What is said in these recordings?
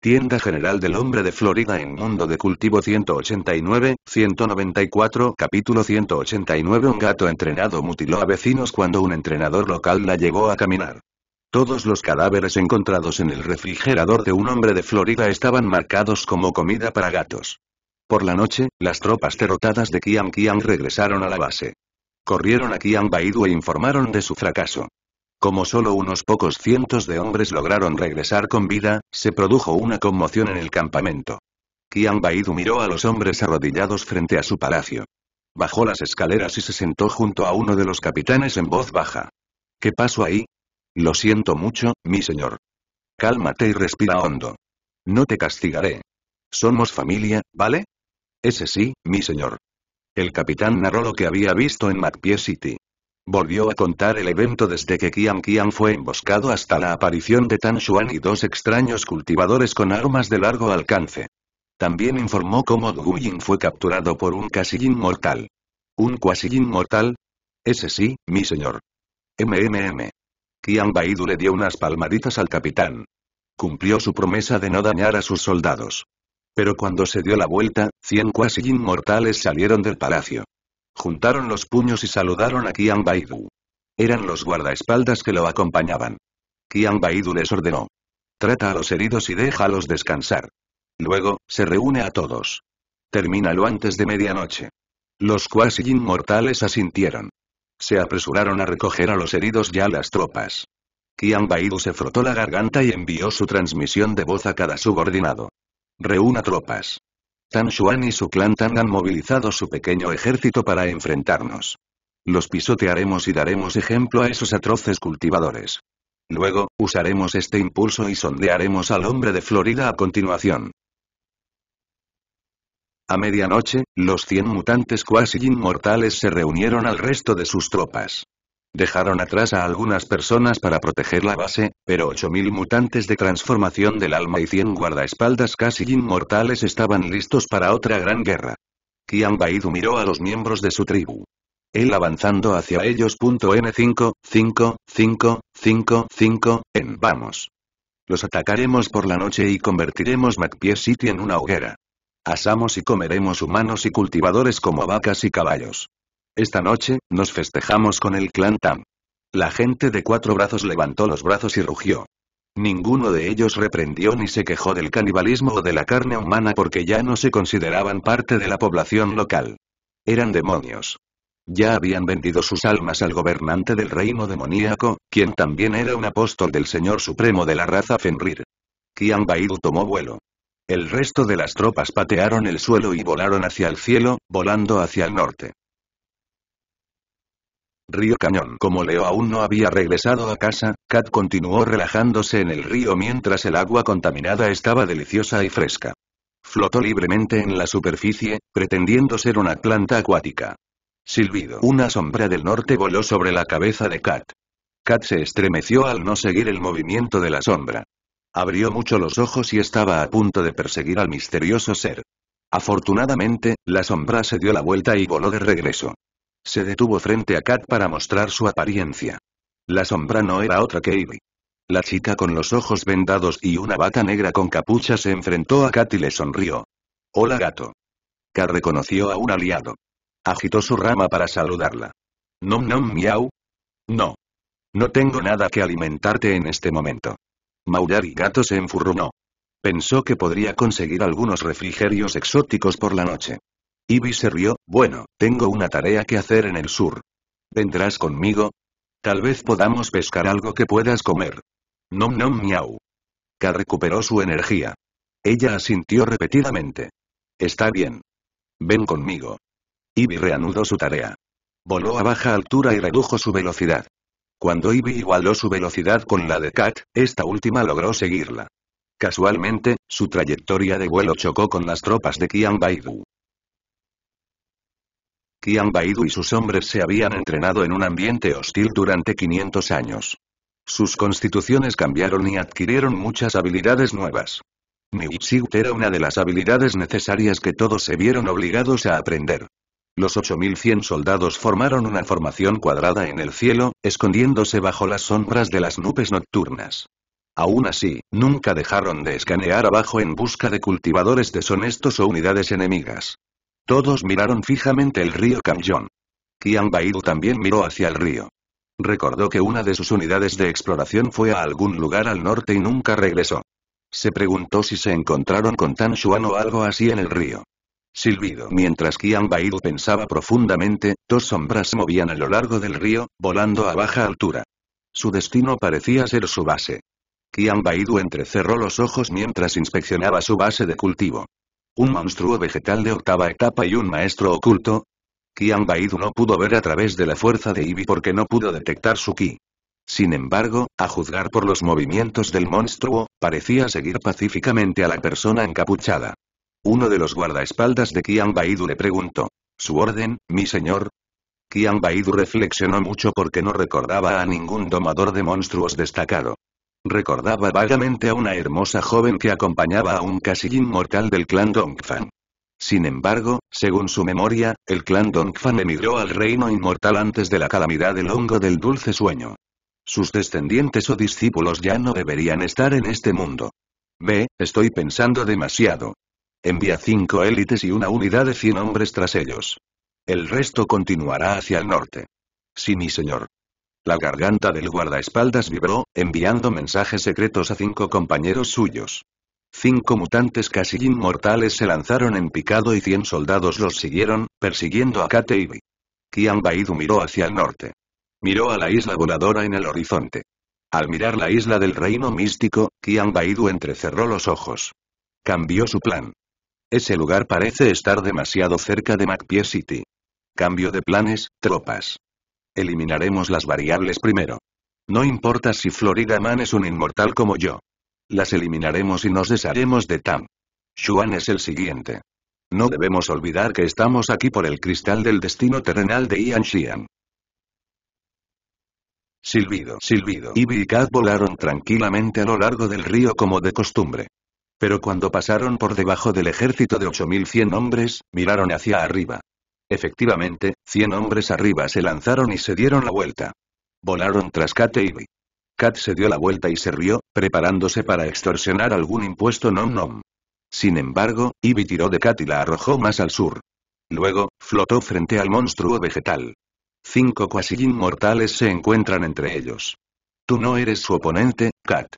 Tienda General del Hombre de Florida en Mundo de Cultivo 189, 194 Capítulo 189 Un gato entrenado mutiló a vecinos cuando un entrenador local la llevó a caminar. Todos los cadáveres encontrados en el refrigerador de un hombre de Florida estaban marcados como comida para gatos. Por la noche, las tropas derrotadas de Kian Kian regresaron a la base. Corrieron a Kian Baidu e informaron de su fracaso. Como solo unos pocos cientos de hombres lograron regresar con vida, se produjo una conmoción en el campamento. Qian Baidu miró a los hombres arrodillados frente a su palacio. Bajó las escaleras y se sentó junto a uno de los capitanes en voz baja. ¿Qué pasó ahí? Lo siento mucho, mi señor. Cálmate y respira hondo. No te castigaré. Somos familia, ¿vale? Ese sí, mi señor. El capitán narró lo que había visto en McPie City. Volvió a contar el evento desde que Qian Qian fue emboscado hasta la aparición de Tan Xuan y dos extraños cultivadores con armas de largo alcance. También informó cómo Du Ying fue capturado por un casi inmortal. ¿Un cuasi inmortal? Ese sí, mi señor. MMM. Qian Baidu le dio unas palmaditas al capitán. Cumplió su promesa de no dañar a sus soldados. Pero cuando se dio la vuelta, cien cuasi inmortales salieron del palacio. Juntaron los puños y saludaron a Qian Baidu. Eran los guardaespaldas que lo acompañaban. Qian Baidu les ordenó. Trata a los heridos y déjalos descansar. Luego, se reúne a todos. Termínalo antes de medianoche. Los cuasi inmortales asintieron. Se apresuraron a recoger a los heridos ya las tropas. Qian Baidu se frotó la garganta y envió su transmisión de voz a cada subordinado. Reúna tropas. Tan Xuan y su clan Tang han movilizado su pequeño ejército para enfrentarnos. Los pisotearemos y daremos ejemplo a esos atroces cultivadores. Luego, usaremos este impulso y sondearemos al hombre de Florida a continuación. A medianoche, los cien mutantes cuasi inmortales se reunieron al resto de sus tropas. Dejaron atrás a algunas personas para proteger la base, pero 8.000 mutantes de transformación del alma y 100 guardaespaldas casi inmortales estaban listos para otra gran guerra. Qian Baidu miró a los miembros de su tribu. Él avanzando hacia ellos. N5, 5, 5, 5, 5, en vamos. Los atacaremos por la noche y convertiremos McPie City en una hoguera. Asamos y comeremos humanos y cultivadores como vacas y caballos. Esta noche, nos festejamos con el clan Tam. La gente de cuatro brazos levantó los brazos y rugió. Ninguno de ellos reprendió ni se quejó del canibalismo o de la carne humana porque ya no se consideraban parte de la población local. Eran demonios. Ya habían vendido sus almas al gobernante del reino demoníaco, quien también era un apóstol del Señor Supremo de la raza Fenrir. Qian Baidu tomó vuelo. El resto de las tropas patearon el suelo y volaron hacia el cielo, volando hacia el norte. Río Cañón. Como Leo aún no había regresado a casa, Kat continuó relajándose en el río mientras el agua contaminada estaba deliciosa y fresca. Flotó libremente en la superficie, pretendiendo ser una planta acuática. Silbido. Una sombra del norte voló sobre la cabeza de Kat. Kat se estremeció al no seguir el movimiento de la sombra. Abrió mucho los ojos y estaba a punto de perseguir al misterioso ser. Afortunadamente, la sombra se dio la vuelta y voló de regreso. Se detuvo frente a Kat para mostrar su apariencia. La sombra no era otra que Ivy. La chica con los ojos vendados y una bata negra con capucha se enfrentó a Kat y le sonrió. Hola gato. Kat reconoció a un aliado. Agitó su rama para saludarla. Nom nom miau. No. No tengo nada que alimentarte en este momento. Maullar y gato se enfurruñó. Pensó que podría conseguir algunos refrigerios exóticos por la noche. Ivy se rió, bueno, tengo una tarea que hacer en el sur. ¿Vendrás conmigo? Tal vez podamos pescar algo que puedas comer. Nom nom miau. K recuperó su energía. Ella asintió repetidamente. Está bien. Ven conmigo. Ivy reanudó su tarea. Voló a baja altura y redujo su velocidad. Cuando Ivy igualó su velocidad con la de Kat, esta última logró seguirla. Casualmente, su trayectoria de vuelo chocó con las tropas de Qian Baidu. Baidu y sus hombres se habían entrenado en un ambiente hostil durante 500 años. Sus constituciones cambiaron y adquirieron muchas habilidades nuevas. Niuxiut era una de las habilidades necesarias que todos se vieron obligados a aprender. Los 8100 soldados formaron una formación cuadrada en el cielo, escondiéndose bajo las sombras de las nubes nocturnas. Aún así, nunca dejaron de escanear abajo en busca de cultivadores deshonestos o unidades enemigas. Todos miraron fijamente el río Kamjon. Qian Baidu también miró hacia el río. Recordó que una de sus unidades de exploración fue a algún lugar al norte y nunca regresó. Se preguntó si se encontraron con Tan Xuan o algo así en el río. Silbido. Mientras Qian Baidu pensaba profundamente, dos sombras se movían a lo largo del río, volando a baja altura. Su destino parecía ser su base. Qian Baidu entrecerró los ojos mientras inspeccionaba su base de cultivo. Un monstruo vegetal de octava etapa y un maestro oculto, Qian Baidu no pudo ver a través de la fuerza de Ibi porque no pudo detectar su ki. Sin embargo, a juzgar por los movimientos del monstruo, parecía seguir pacíficamente a la persona encapuchada. Uno de los guardaespaldas de Qian Baidu le preguntó. ¿Su orden, mi señor? Qian Baidu reflexionó mucho porque no recordaba a ningún domador de monstruos destacado. Recordaba vagamente a una hermosa joven que acompañaba a un casi inmortal del clan Dongfang. Sin embargo, según su memoria, el clan Dongfan emigró al reino inmortal antes de la calamidad del hongo del dulce sueño. Sus descendientes o discípulos ya no deberían estar en este mundo. Ve, estoy pensando demasiado. Envía cinco élites y una unidad de cien hombres tras ellos. El resto continuará hacia el norte. Sí, mi señor. La garganta del guardaespaldas vibró, enviando mensajes secretos a cinco compañeros suyos. Cinco mutantes casi inmortales se lanzaron en picado y cien soldados los siguieron, persiguiendo a Kate Ibi. Qian Baidu miró hacia el norte. Miró a la isla voladora en el horizonte. Al mirar la isla del reino místico, Qian Baidu entrecerró los ojos. Cambió su plan. Ese lugar parece estar demasiado cerca de Macpie City. Cambio de planes, tropas. Eliminaremos las variables primero. No importa si Florida Man es un inmortal como yo. Las eliminaremos y nos desharemos de Tam. Xuan es el siguiente. No debemos olvidar que estamos aquí por el cristal del destino terrenal de Ian Xian. Silbido, silbido. Ivy y Kat volaron tranquilamente a lo largo del río como de costumbre. Pero cuando pasaron por debajo del ejército de 8100 hombres, miraron hacia arriba. Efectivamente, 100 hombres arriba se lanzaron y se dieron la vuelta. Volaron tras Kat e Ivy. Kat se dio la vuelta y se rió, preparándose para extorsionar algún impuesto nom nom. Sin embargo, Ivy tiró de Kat y la arrojó más al sur. Luego, flotó frente al monstruo vegetal. Cinco cuasi inmortales se encuentran entre ellos. Tú no eres su oponente, Kat.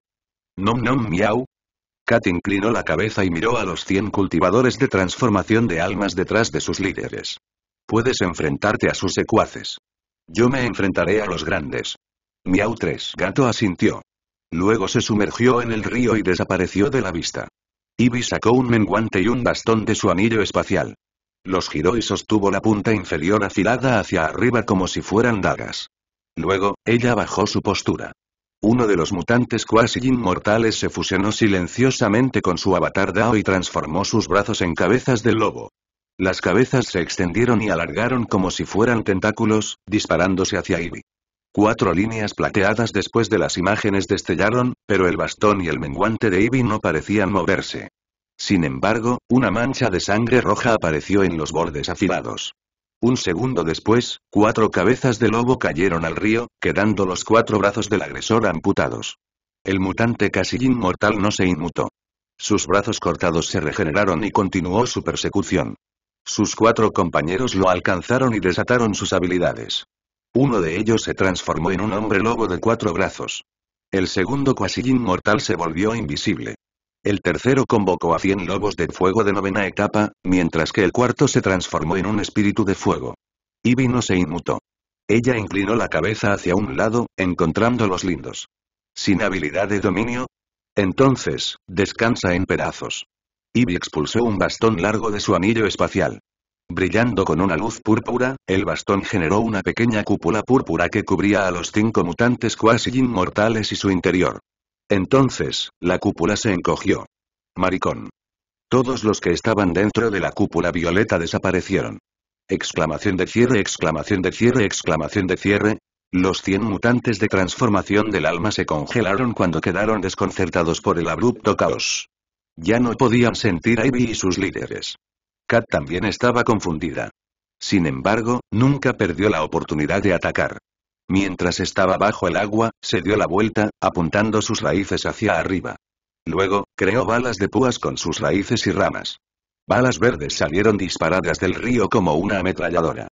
Nom nom miau. Kat inclinó la cabeza y miró a los cien cultivadores de transformación de almas detrás de sus líderes. Puedes enfrentarte a sus secuaces. Yo me enfrentaré a los grandes. Miau 3. Gato asintió. Luego se sumergió en el río y desapareció de la vista. Ivy sacó un menguante y un bastón de su anillo espacial. Los giró y sostuvo la punta inferior afilada hacia arriba como si fueran dagas. Luego, ella bajó su postura. Uno de los mutantes cuasi inmortales se fusionó silenciosamente con su avatar Dao y transformó sus brazos en cabezas de lobo. Las cabezas se extendieron y alargaron como si fueran tentáculos, disparándose hacia Ivy. Cuatro líneas plateadas después de las imágenes destellaron, pero el bastón y el menguante de Ivy no parecían moverse. Sin embargo, una mancha de sangre roja apareció en los bordes afilados. Un segundo después, cuatro cabezas de lobo cayeron al río, quedando los cuatro brazos del agresor amputados. El mutante casi inmortal no se inmutó. Sus brazos cortados se regeneraron y continuó su persecución. Sus cuatro compañeros lo alcanzaron y desataron sus habilidades. Uno de ellos se transformó en un hombre lobo de cuatro brazos. El segundo cuasi inmortal se volvió invisible. El tercero convocó a cien lobos de fuego de novena etapa, mientras que el cuarto se transformó en un espíritu de fuego. Ivy no se inmutó. Ella inclinó la cabeza hacia un lado, encontrándolos lindos. ¿Sin habilidad de dominio? Entonces, descansa en pedazos. Ivy expulsó un bastón largo de su anillo espacial. Brillando con una luz púrpura, el bastón generó una pequeña cúpula púrpura que cubría a los cinco mutantes cuasi inmortales y su interior. Entonces, la cúpula se encogió. Maricón. Todos los que estaban dentro de la cúpula violeta desaparecieron. Exclamación de cierre, exclamación de cierre, exclamación de cierre. Los cien mutantes de transformación del alma se congelaron cuando quedaron desconcertados por el abrupto caos. Ya no podían sentir a Ivy y sus líderes. Kat también estaba confundida. Sin embargo, nunca perdió la oportunidad de atacar. Mientras estaba bajo el agua, se dio la vuelta, apuntando sus raíces hacia arriba. Luego, creó balas de púas con sus raíces y ramas. Balas verdes salieron disparadas del río como una ametralladora.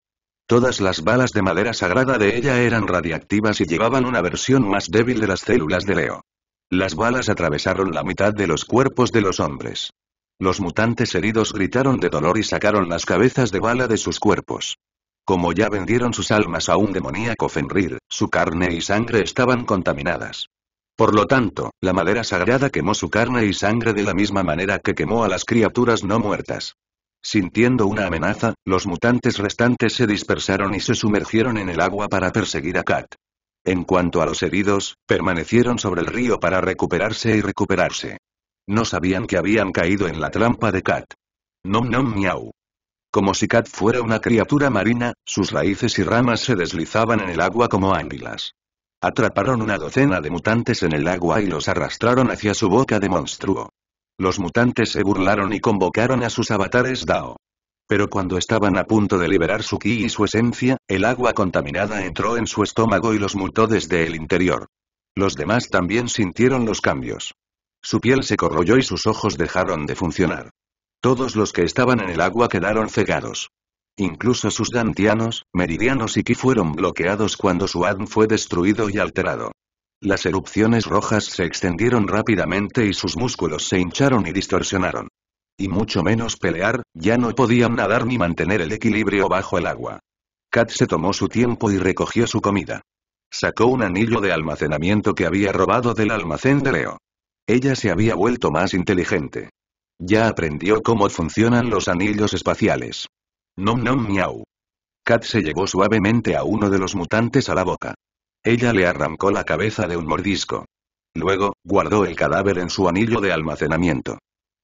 Todas las balas de madera sagrada de ella eran radiactivas y llevaban una versión más débil de las células de Leo. Las balas atravesaron la mitad de los cuerpos de los hombres. Los mutantes heridos gritaron de dolor y sacaron las cabezas de bala de sus cuerpos. Como ya vendieron sus almas a un demoníaco Fenrir, su carne y sangre estaban contaminadas. Por lo tanto, la madera sagrada quemó su carne y sangre de la misma manera que quemó a las criaturas no muertas. Sintiendo una amenaza, los mutantes restantes se dispersaron y se sumergieron en el agua para perseguir a Kat. En cuanto a los heridos, permanecieron sobre el río para recuperarse y recuperarse. No sabían que habían caído en la trampa de Kat. Nom nom miau. Como si Kat fuera una criatura marina, sus raíces y ramas se deslizaban en el agua como águilas. Atraparon una docena de mutantes en el agua y los arrastraron hacia su boca de monstruo. Los mutantes se burlaron y convocaron a sus avatares Dao. Pero cuando estaban a punto de liberar su ki y su esencia, el agua contaminada entró en su estómago y los mutó desde el interior. Los demás también sintieron los cambios. Su piel se corroyó y sus ojos dejaron de funcionar. Todos los que estaban en el agua quedaron cegados. Incluso sus dantianos, meridianos y ki fueron bloqueados cuando su ADN fue destruido y alterado. Las erupciones rojas se extendieron rápidamente y sus músculos se hincharon y distorsionaron. Y mucho menos pelear, ya no podían nadar ni mantener el equilibrio bajo el agua. Kat se tomó su tiempo y recogió su comida. Sacó un anillo de almacenamiento que había robado del almacén de Leo. Ella se había vuelto más inteligente. Ya aprendió cómo funcionan los anillos espaciales. Nom nom miau. Kat se llevó suavemente a uno de los mutantes a la boca. Ella le arrancó la cabeza de un mordisco. Luego, guardó el cadáver en su anillo de almacenamiento.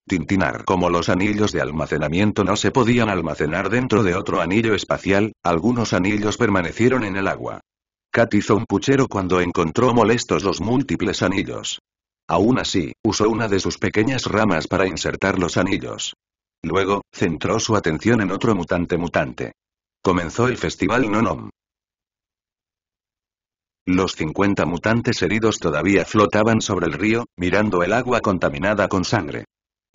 Tintinar como los anillos de almacenamiento no se podían almacenar dentro de otro anillo espacial, algunos anillos permanecieron en el agua. Kat hizo un puchero cuando encontró molestos los múltiples anillos. Aún así, usó una de sus pequeñas ramas para insertar los anillos. Luego, centró su atención en otro mutante mutante. Comenzó el festival Nonom. Los 50 mutantes heridos todavía flotaban sobre el río, mirando el agua contaminada con sangre.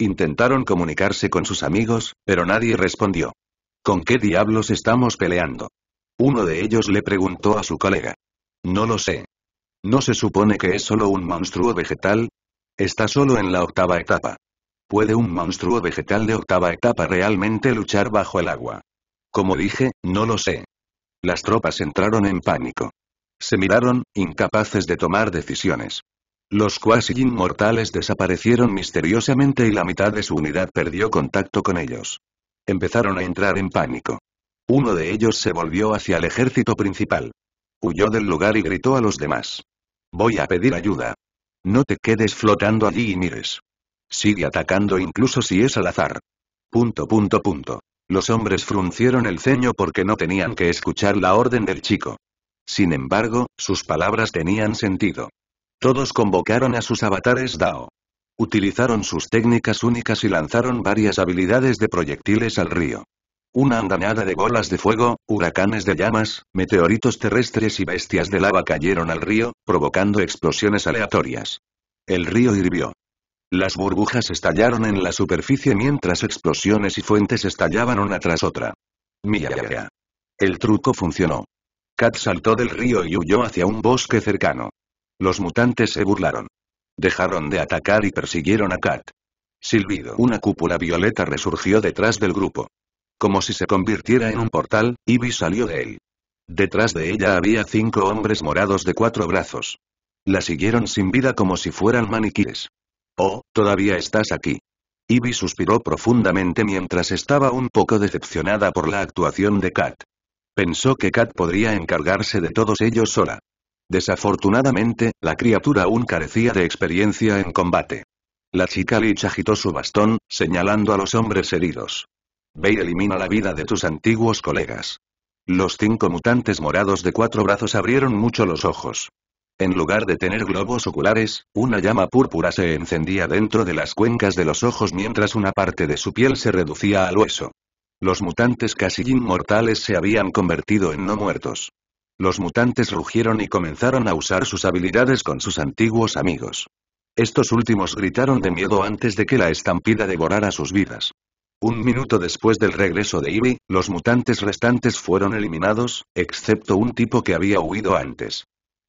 Intentaron comunicarse con sus amigos, pero nadie respondió. ¿Con qué diablos estamos peleando? Uno de ellos le preguntó a su colega. No lo sé. ¿No se supone que es solo un monstruo vegetal? Está solo en la octava etapa. ¿Puede un monstruo vegetal de octava etapa realmente luchar bajo el agua? Como dije, no lo sé. Las tropas entraron en pánico. Se miraron, incapaces de tomar decisiones. Los cuasi inmortales desaparecieron misteriosamente y la mitad de su unidad perdió contacto con ellos. Empezaron a entrar en pánico. Uno de ellos se volvió hacia el ejército principal. Huyó del lugar y gritó a los demás. Voy a pedir ayuda. No te quedes flotando allí y mires. Sigue atacando incluso si es al azar. Punto punto punto. Los hombres fruncieron el ceño porque no tenían que escuchar la orden del chico. Sin embargo, sus palabras tenían sentido. Todos convocaron a sus avatares Dao. Utilizaron sus técnicas únicas y lanzaron varias habilidades de proyectiles al río. Una andanada de bolas de fuego, huracanes de llamas, meteoritos terrestres y bestias de lava cayeron al río, provocando explosiones aleatorias. El río hirvió. Las burbujas estallaron en la superficie mientras explosiones y fuentes estallaban una tras otra. Mía. El truco funcionó. Kat saltó del río y huyó hacia un bosque cercano. Los mutantes se burlaron. Dejaron de atacar y persiguieron a Kat. Silbido. Una cúpula violeta resurgió detrás del grupo. Como si se convirtiera en un portal, Ivy salió de él. Detrás de ella había cinco hombres morados de cuatro brazos. La siguieron sin vida como si fueran maniquíes. Oh, todavía estás aquí. Ivy suspiró profundamente mientras estaba un poco decepcionada por la actuación de Kat. Pensó que Kat podría encargarse de todos ellos sola. Desafortunadamente, la criatura aún carecía de experiencia en combate. La chica Lich agitó su bastón, señalando a los hombres heridos. Ve y elimina la vida de tus antiguos colegas. Los cinco mutantes morados de cuatro brazos abrieron mucho los ojos. En lugar de tener globos oculares, una llama púrpura se encendía dentro de las cuencas de los ojos mientras una parte de su piel se reducía al hueso. Los mutantes casi inmortales se habían convertido en no muertos. Los mutantes rugieron y comenzaron a usar sus habilidades con sus antiguos amigos. Estos últimos gritaron de miedo antes de que la estampida devorara sus vidas. Un minuto después del regreso de Ivy, los mutantes restantes fueron eliminados, excepto un tipo que había huido antes.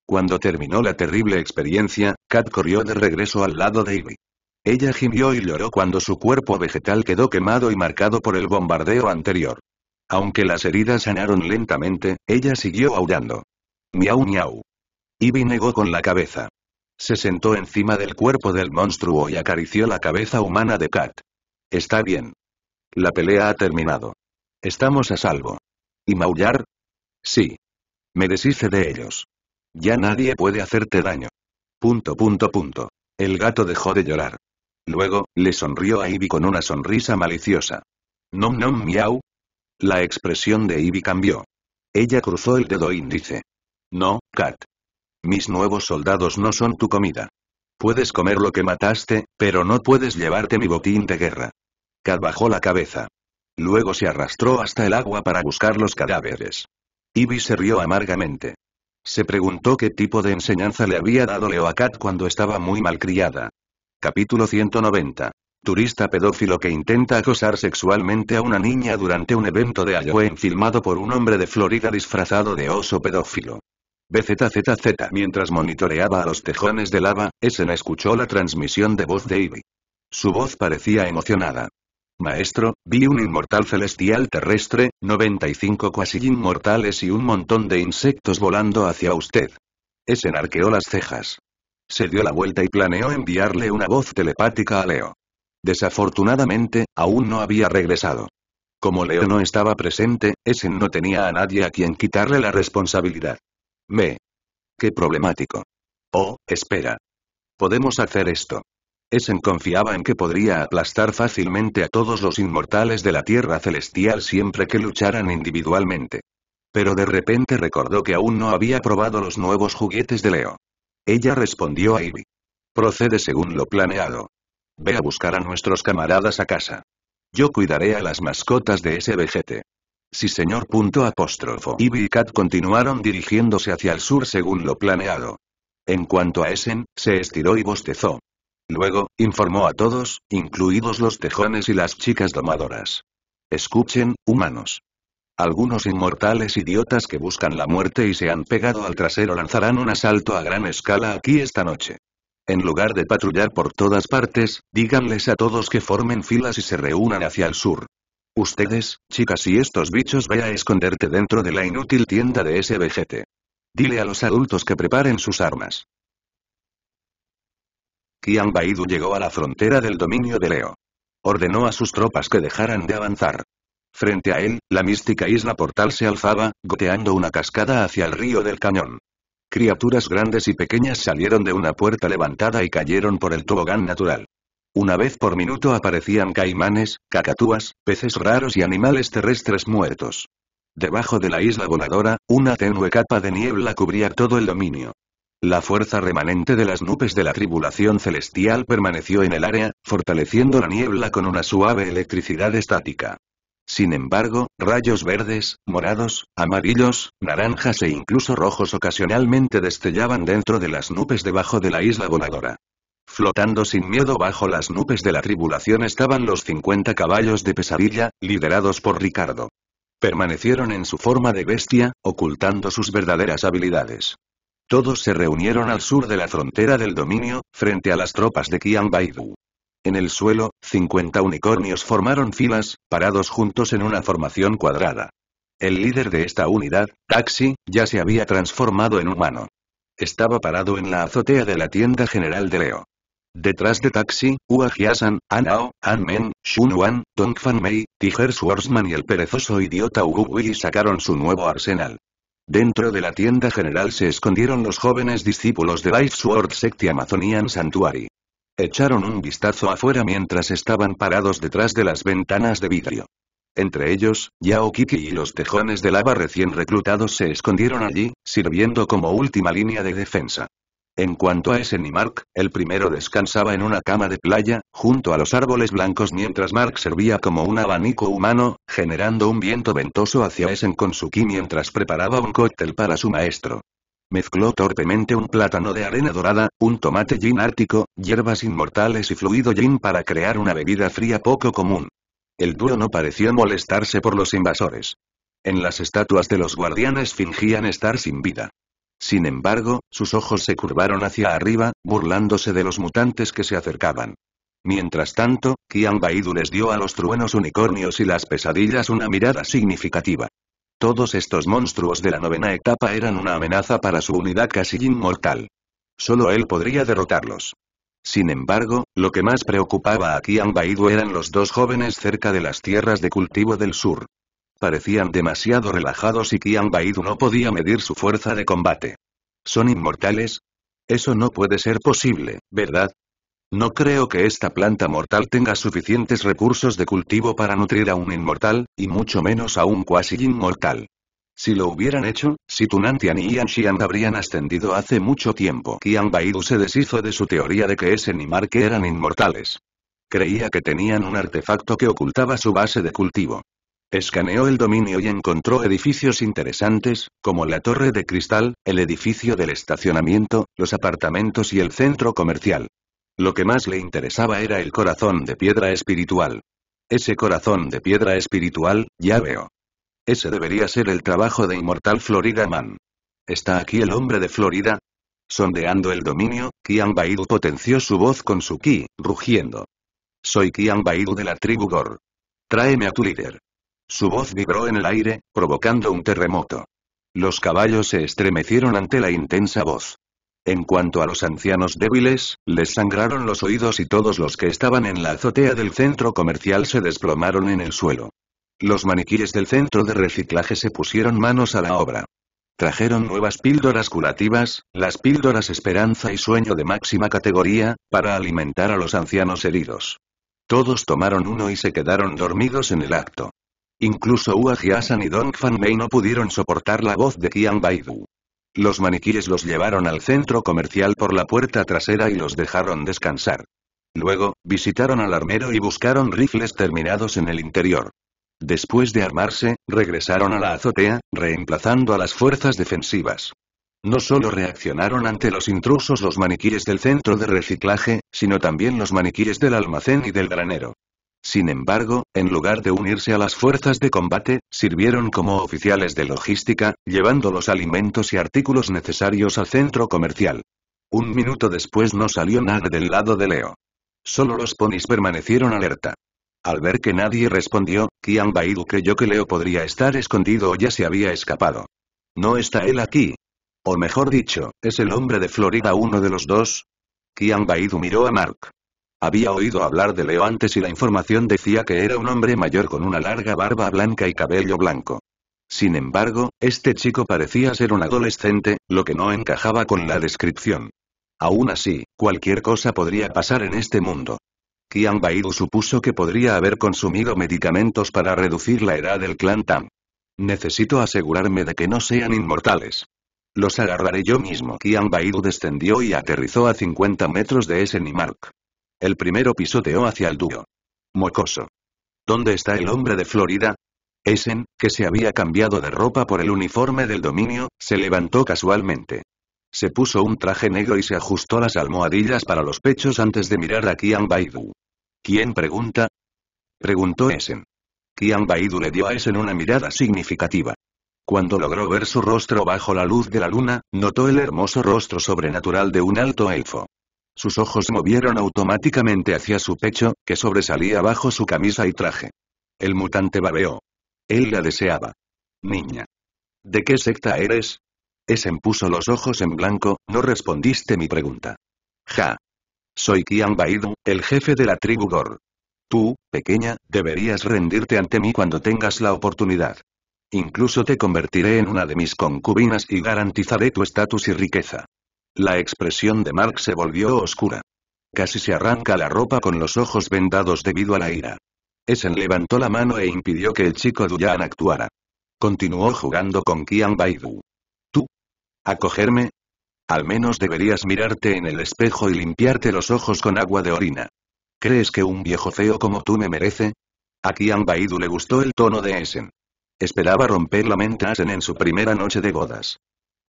Cuando terminó la terrible experiencia, Kat corrió de regreso al lado de Ivy. Ella gimió y lloró cuando su cuerpo vegetal quedó quemado y marcado por el bombardeo anterior. Aunque las heridas sanaron lentamente, ella siguió aullando. Miau miau. Ivy negó con la cabeza. Se sentó encima del cuerpo del monstruo y acarició la cabeza humana de Kat. Está bien. La pelea ha terminado. Estamos a salvo. ¿Y maullar? Sí. Me deshice de ellos. Ya nadie puede hacerte daño. Punto punto punto. El gato dejó de llorar. Luego, le sonrió a Ivy con una sonrisa maliciosa. Nom nom miau. La expresión de Ivy cambió. Ella cruzó el dedo índice. No, Kat. Mis nuevos soldados no son tu comida. Puedes comer lo que mataste, pero no puedes llevarte mi botín de guerra. Kat bajó la cabeza. Luego se arrastró hasta el agua para buscar los cadáveres. Ivy se rió amargamente. Se preguntó qué tipo de enseñanza le había dado Leo a Kat cuando estaba muy malcriada. Capítulo 190. Turista pedófilo que intenta acosar sexualmente a una niña durante un evento de Halloween filmado por un hombre de Florida disfrazado de oso pedófilo. BZZZ Mientras monitoreaba a los tejones de lava, Essen escuchó la transmisión de voz de Ivy. Su voz parecía emocionada. Maestro, vi un inmortal celestial terrestre, 95 cuasi inmortales y un montón de insectos volando hacia usted. Essen arqueó las cejas. Se dio la vuelta y planeó enviarle una voz telepática a Leo. Desafortunadamente, aún no había regresado. Como Leo no estaba presente, Essen no tenía a nadie a quien quitarle la responsabilidad. Me. Qué problemático. Oh, espera. Podemos hacer esto. Essen confiaba en que podría aplastar fácilmente a todos los inmortales de la Tierra Celestial siempre que lucharan individualmente. Pero de repente recordó que aún no había probado los nuevos juguetes de Leo. Ella respondió a Ivy. Procede según lo planeado. Ve a buscar a nuestros camaradas a casa. Yo cuidaré a las mascotas de ese vejete. Sí señor. Punto apóstrofo. Y Kat continuaron dirigiéndose hacia el sur según lo planeado. En cuanto a Essen, se estiró y bostezó. Luego, informó a todos, incluidos los tejones y las chicas domadoras. Escuchen, humanos. Algunos inmortales idiotas que buscan la muerte y se han pegado al trasero lanzarán un asalto a gran escala aquí esta noche. En lugar de patrullar por todas partes, díganles a todos que formen filas y se reúnan hacia el sur. Ustedes, chicas y estos bichos ve a esconderte dentro de la inútil tienda de ese vejete. Dile a los adultos que preparen sus armas. Qian Baidu llegó a la frontera del dominio de Leo. Ordenó a sus tropas que dejaran de avanzar. Frente a él, la mística isla portal se alzaba, goteando una cascada hacia el río del cañón. Criaturas grandes y pequeñas salieron de una puerta levantada y cayeron por el tobogán natural. Una vez por minuto aparecían caimanes, cacatúas, peces raros y animales terrestres muertos. Debajo de la isla voladora, una tenue capa de niebla cubría todo el dominio. La fuerza remanente de las nubes de la tribulación celestial permaneció en el área, fortaleciendo la niebla con una suave electricidad estática. Sin embargo, rayos verdes, morados, amarillos, naranjas e incluso rojos ocasionalmente destellaban dentro de las nubes debajo de la isla voladora. Flotando sin miedo bajo las nubes de la tribulación estaban los 50 caballos de pesadilla, liderados por Ricardo. Permanecieron en su forma de bestia, ocultando sus verdaderas habilidades. Todos se reunieron al sur de la frontera del dominio, frente a las tropas de Qian Baidu. En el suelo, 50 unicornios formaron filas, parados juntos en una formación cuadrada. El líder de esta unidad, Taxi, ya se había transformado en humano. Estaba parado en la azotea de la tienda general de Leo. Detrás de Taxi, Hua Hyasan, Anao, Men, Shun Wan, Fan Mei, Tiger Swordsman y el perezoso idiota Wu Wei sacaron su nuevo arsenal. Dentro de la tienda general se escondieron los jóvenes discípulos de Life Sword Sect Amazonian Sanctuary. Echaron un vistazo afuera mientras estaban parados detrás de las ventanas de vidrio. Entre ellos, Yao Kiki y los tejones de lava recién reclutados se escondieron allí, sirviendo como última línea de defensa. En cuanto a Essen y Mark, el primero descansaba en una cama de playa, junto a los árboles blancos mientras Mark servía como un abanico humano, generando un viento ventoso hacia Essen con mientras preparaba un cóctel para su maestro. Mezcló torpemente un plátano de arena dorada, un tomate gin ártico, hierbas inmortales y fluido gin para crear una bebida fría poco común. El dúo no pareció molestarse por los invasores. En las estatuas de los guardianes fingían estar sin vida. Sin embargo, sus ojos se curvaron hacia arriba, burlándose de los mutantes que se acercaban. Mientras tanto, Qian Baidu les dio a los truenos unicornios y las pesadillas una mirada significativa. Todos estos monstruos de la novena etapa eran una amenaza para su unidad casi inmortal. Solo él podría derrotarlos. Sin embargo, lo que más preocupaba a Qian Baidu eran los dos jóvenes cerca de las tierras de cultivo del sur. Parecían demasiado relajados y Qian Baidu no podía medir su fuerza de combate. ¿Son inmortales? Eso no puede ser posible, ¿verdad? No creo que esta planta mortal tenga suficientes recursos de cultivo para nutrir a un inmortal, y mucho menos a un cuasi inmortal. Si lo hubieran hecho, si Tunantian y Xian habrían ascendido hace mucho tiempo. Qian Baidu se deshizo de su teoría de que ese ni que eran inmortales. Creía que tenían un artefacto que ocultaba su base de cultivo. Escaneó el dominio y encontró edificios interesantes, como la torre de cristal, el edificio del estacionamiento, los apartamentos y el centro comercial. Lo que más le interesaba era el corazón de piedra espiritual. Ese corazón de piedra espiritual, ya veo. Ese debería ser el trabajo de Inmortal Florida Man. ¿Está aquí el hombre de Florida? Sondeando el dominio, Qian Baidu potenció su voz con su ki, rugiendo. Soy Qian Baidu de la tribu Gor. Tráeme a tu líder. Su voz vibró en el aire, provocando un terremoto. Los caballos se estremecieron ante la intensa voz. En cuanto a los ancianos débiles, les sangraron los oídos y todos los que estaban en la azotea del centro comercial se desplomaron en el suelo. Los maniquíes del centro de reciclaje se pusieron manos a la obra. Trajeron nuevas píldoras curativas, las píldoras esperanza y sueño de máxima categoría, para alimentar a los ancianos heridos. Todos tomaron uno y se quedaron dormidos en el acto. Incluso Hua Jiasan y Dong Fan Mei no pudieron soportar la voz de Qian Baidu. Los maniquíes los llevaron al centro comercial por la puerta trasera y los dejaron descansar. Luego, visitaron al armero y buscaron rifles terminados en el interior. Después de armarse, regresaron a la azotea, reemplazando a las fuerzas defensivas. No solo reaccionaron ante los intrusos los maniquíes del centro de reciclaje, sino también los maniquíes del almacén y del granero. Sin embargo, en lugar de unirse a las fuerzas de combate, sirvieron como oficiales de logística, llevando los alimentos y artículos necesarios al centro comercial. Un minuto después no salió nada del lado de Leo. Solo los ponis permanecieron alerta. Al ver que nadie respondió, Qian Baidu creyó que Leo podría estar escondido o ya se había escapado. ¿No está él aquí? O mejor dicho, ¿es el hombre de Florida uno de los dos? Qian Baidu miró a Mark. Había oído hablar de Leo antes y la información decía que era un hombre mayor con una larga barba blanca y cabello blanco. Sin embargo, este chico parecía ser un adolescente, lo que no encajaba con la descripción. Aún así, cualquier cosa podría pasar en este mundo. Qian Baidu supuso que podría haber consumido medicamentos para reducir la edad del clan Tam. Necesito asegurarme de que no sean inmortales. Los agarraré yo mismo. Qian Baidu descendió y aterrizó a 50 metros de ese Nimark. El primero pisoteó hacia el dúo. Mocoso. ¿Dónde está el hombre de Florida? Essen, que se había cambiado de ropa por el uniforme del dominio, se levantó casualmente. Se puso un traje negro y se ajustó las almohadillas para los pechos antes de mirar a Qian Baidu. ¿Quién pregunta? Preguntó Essen. Qian Baidu le dio a Essen una mirada significativa. Cuando logró ver su rostro bajo la luz de la luna, notó el hermoso rostro sobrenatural de un alto elfo. Sus ojos movieron automáticamente hacia su pecho, que sobresalía bajo su camisa y traje. El mutante babeó. Él la deseaba. Niña. ¿De qué secta eres? Esen puso los ojos en blanco, no respondiste mi pregunta. Ja. Soy Qian Baidu, el jefe de la tribu Gor. Tú, pequeña, deberías rendirte ante mí cuando tengas la oportunidad. Incluso te convertiré en una de mis concubinas y garantizaré tu estatus y riqueza. La expresión de Mark se volvió oscura. Casi se arranca la ropa con los ojos vendados debido a la ira. Essen levantó la mano e impidió que el chico Duyan actuara. Continuó jugando con Qian Baidu. ¿Tú? ¿Acogerme? Al menos deberías mirarte en el espejo y limpiarte los ojos con agua de orina. ¿Crees que un viejo feo como tú me merece? A Kian Baidu le gustó el tono de Essen. Esperaba romper la mente a Essen en su primera noche de bodas.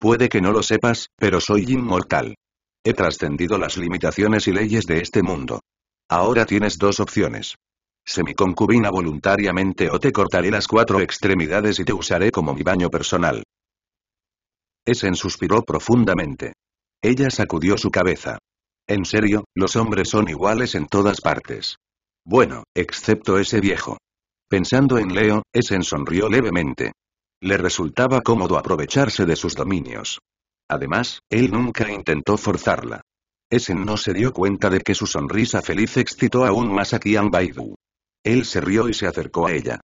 Puede que no lo sepas, pero soy inmortal. He trascendido las limitaciones y leyes de este mundo. Ahora tienes dos opciones. Se mi concubina voluntariamente o te cortaré las cuatro extremidades y te usaré como mi baño personal. Essen suspiró profundamente. Ella sacudió su cabeza. En serio, los hombres son iguales en todas partes. Bueno, excepto ese viejo. Pensando en Leo, Essen sonrió levemente. Le resultaba cómodo aprovecharse de sus dominios. Además, él nunca intentó forzarla. Essen no se dio cuenta de que su sonrisa feliz excitó aún más a Kian Baidu. Él se rió y se acercó a ella.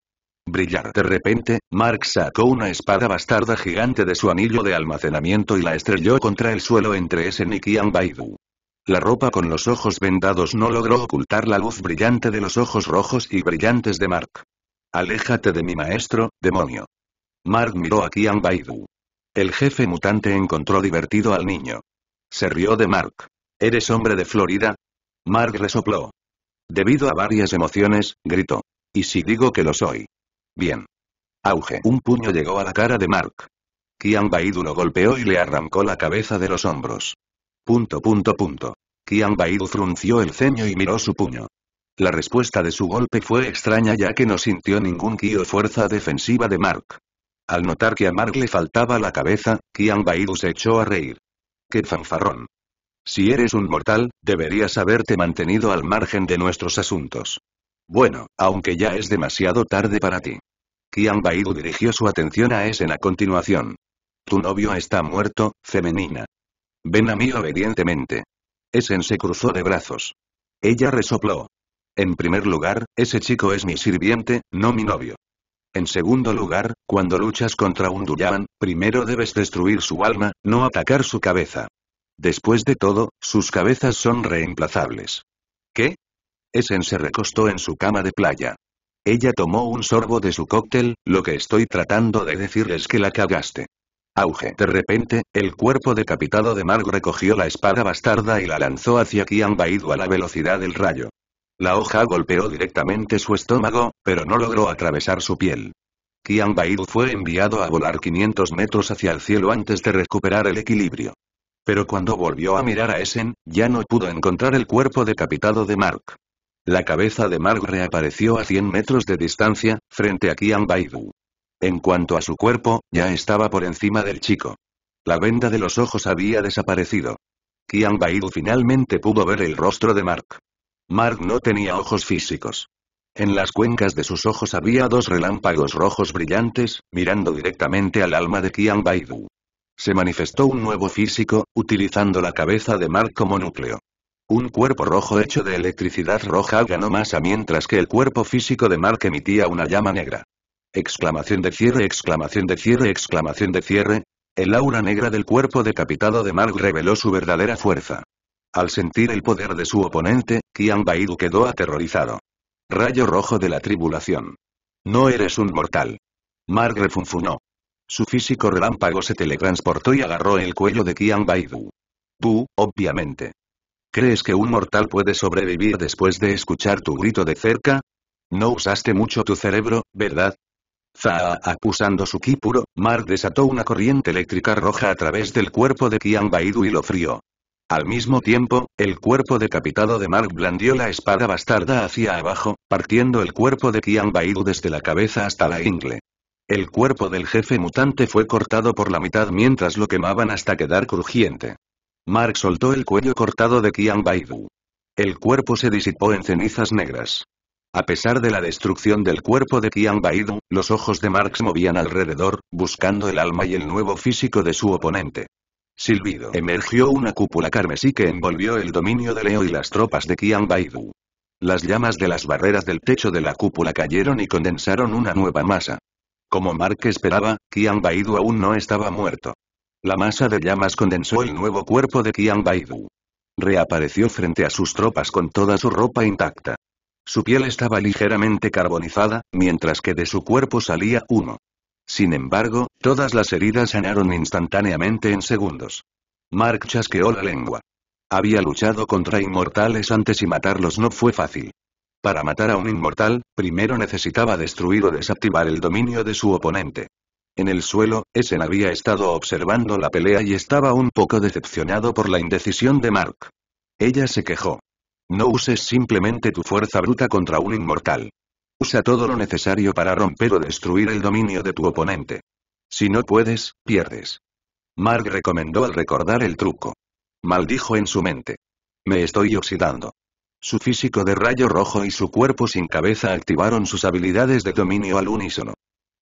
Brillar. De repente, Mark sacó una espada bastarda gigante de su anillo de almacenamiento y la estrelló contra el suelo entre Essen y Kian Baidu. La ropa con los ojos vendados no logró ocultar la luz brillante de los ojos rojos y brillantes de Mark. Aléjate de mi maestro, demonio. Mark miró a Kian Baidu. El jefe mutante encontró divertido al niño. Se rió de Mark. ¿Eres hombre de Florida? Mark resopló. Debido a varias emociones, gritó. ¿Y si digo que lo soy? Bien. Auge. Un puño llegó a la cara de Mark. Kian Baidu lo golpeó y le arrancó la cabeza de los hombros. Punto punto punto. Kian Baidu frunció el ceño y miró su puño. La respuesta de su golpe fue extraña ya que no sintió ningún ki o fuerza defensiva de Mark. Al notar que a Mark le faltaba la cabeza, Kian Baidu se echó a reír. ¡Qué fanfarrón! Si eres un mortal, deberías haberte mantenido al margen de nuestros asuntos. Bueno, aunque ya es demasiado tarde para ti. Kian Baidu dirigió su atención a Essen a continuación. Tu novio está muerto, femenina. Ven a mí obedientemente. Essen se cruzó de brazos. Ella resopló. En primer lugar, ese chico es mi sirviente, no mi novio. En segundo lugar, cuando luchas contra un Duyan, primero debes destruir su alma, no atacar su cabeza. Después de todo, sus cabezas son reemplazables. ¿Qué? Essen se recostó en su cama de playa. Ella tomó un sorbo de su cóctel, lo que estoy tratando de decir es que la cagaste. Auge. De repente, el cuerpo decapitado de Mark recogió la espada bastarda y la lanzó hacia Kian Baidu a la velocidad del rayo. La hoja golpeó directamente su estómago, pero no logró atravesar su piel. Kian Baidu fue enviado a volar 500 metros hacia el cielo antes de recuperar el equilibrio. Pero cuando volvió a mirar a Essen, ya no pudo encontrar el cuerpo decapitado de Mark. La cabeza de Mark reapareció a 100 metros de distancia, frente a Kian Baidu. En cuanto a su cuerpo, ya estaba por encima del chico. La venda de los ojos había desaparecido. Kian Baidu finalmente pudo ver el rostro de Mark. Mark no tenía ojos físicos. En las cuencas de sus ojos había dos relámpagos rojos brillantes, mirando directamente al alma de Kian Baidu. Se manifestó un nuevo físico, utilizando la cabeza de Mark como núcleo. Un cuerpo rojo hecho de electricidad roja ganó masa mientras que el cuerpo físico de Mark emitía una llama negra. Exclamación de cierre, exclamación de cierre, exclamación de cierre. El aura negra del cuerpo decapitado de Mark reveló su verdadera fuerza. Al sentir el poder de su oponente, Kian Baidu quedó aterrorizado. Rayo rojo de la tribulación. No eres un mortal. Mark refunfunó. Su físico relámpago se teletransportó y agarró el cuello de Kian Baidu. Tú, obviamente. ¿Crees que un mortal puede sobrevivir después de escuchar tu grito de cerca? No usaste mucho tu cerebro, ¿verdad? Zaa, acusando su ki puro, Mark desató una corriente eléctrica roja a través del cuerpo de Kian Baidu y lo frió. Al mismo tiempo, el cuerpo decapitado de Mark blandió la espada bastarda hacia abajo, partiendo el cuerpo de Kian Baidu desde la cabeza hasta la ingle. El cuerpo del jefe mutante fue cortado por la mitad mientras lo quemaban hasta quedar crujiente. Mark soltó el cuello cortado de Kian Baidu. El cuerpo se disipó en cenizas negras. A pesar de la destrucción del cuerpo de Kian Baidu, los ojos de Marx movían alrededor, buscando el alma y el nuevo físico de su oponente. Silbido. Emergió una cúpula carmesí que envolvió el dominio de Leo y las tropas de Kian Baidu. Las llamas de las barreras del techo de la cúpula cayeron y condensaron una nueva masa. Como Mark esperaba, Kian Baidu aún no estaba muerto. La masa de llamas condensó el nuevo cuerpo de Kian Baidu. Reapareció frente a sus tropas con toda su ropa intacta. Su piel estaba ligeramente carbonizada, mientras que de su cuerpo salía humo. Sin embargo, todas las heridas sanaron instantáneamente en segundos. Mark chasqueó la lengua. Había luchado contra inmortales antes y matarlos no fue fácil. Para matar a un inmortal, primero necesitaba destruir o desactivar el dominio de su oponente. En el suelo, Essen había estado observando la pelea y estaba un poco decepcionado por la indecisión de Mark. Ella se quejó. No uses simplemente tu fuerza bruta contra un inmortal. Usa todo lo necesario para romper o destruir el dominio de tu oponente. Si no puedes, pierdes. Mark recomendó al recordar el truco. Maldijo en su mente. Me estoy oxidando. Su físico de rayo rojo y su cuerpo sin cabeza activaron sus habilidades de dominio al unísono.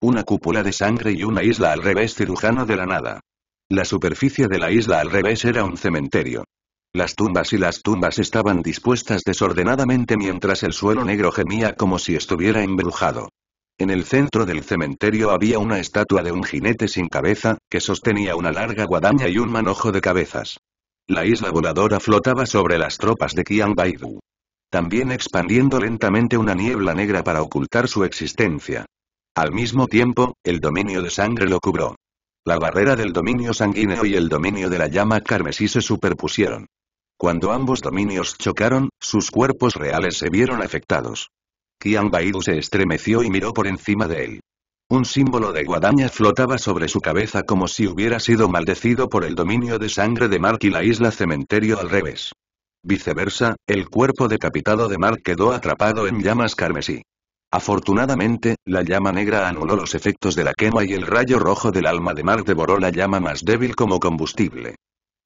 Una cúpula de sangre y una isla al revés cirujano de la nada. La superficie de la isla al revés era un cementerio. Las tumbas y las tumbas estaban dispuestas desordenadamente mientras el suelo negro gemía como si estuviera embrujado. En el centro del cementerio había una estatua de un jinete sin cabeza, que sostenía una larga guadaña y un manojo de cabezas. La isla voladora flotaba sobre las tropas de Qian Baidu. También expandiendo lentamente una niebla negra para ocultar su existencia. Al mismo tiempo, el dominio de sangre lo cubrió. La barrera del dominio sanguíneo y el dominio de la llama carmesí se superpusieron. Cuando ambos dominios chocaron, sus cuerpos reales se vieron afectados. Qian Baidu se estremeció y miró por encima de él. Un símbolo de guadaña flotaba sobre su cabeza como si hubiera sido maldecido por el dominio de sangre de Mark y la isla cementerio al revés. Viceversa, el cuerpo decapitado de Mark quedó atrapado en llamas carmesí. Afortunadamente, la llama negra anuló los efectos de la quema y el rayo rojo del alma de Mark devoró la llama más débil como combustible.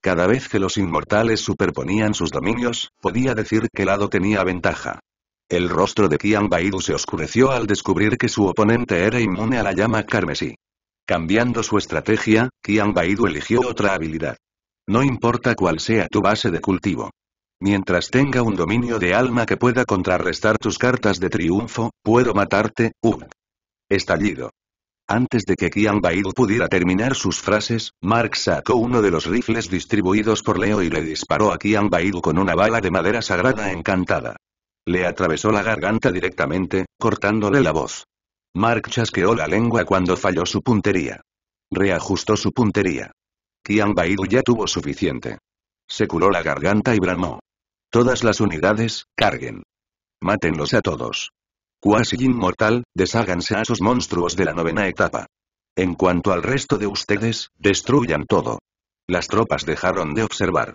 Cada vez que los inmortales superponían sus dominios, podía decir que lado tenía ventaja. El rostro de Qian Baidu se oscureció al descubrir que su oponente era inmune a la llama carmesí. Cambiando su estrategia, Qian Baidu eligió otra habilidad. No importa cuál sea tu base de cultivo. Mientras tenga un dominio de alma que pueda contrarrestar tus cartas de triunfo, puedo matarte, Ugh. Estallido. Antes de que Qian Baidu pudiera terminar sus frases, Mark sacó uno de los rifles distribuidos por Leo y le disparó a Qian Baidu con una bala de madera sagrada encantada. Le atravesó la garganta directamente, cortándole la voz. Mark chasqueó la lengua cuando falló su puntería. Reajustó su puntería. Qian Baidu ya tuvo suficiente. Se curó la garganta y bramó. Todas las unidades, carguen. Mátenlos a todos. Cuasi inmortal, desháganse a esos monstruos de la novena etapa. En cuanto al resto de ustedes, destruyan todo. Las tropas dejaron de observar.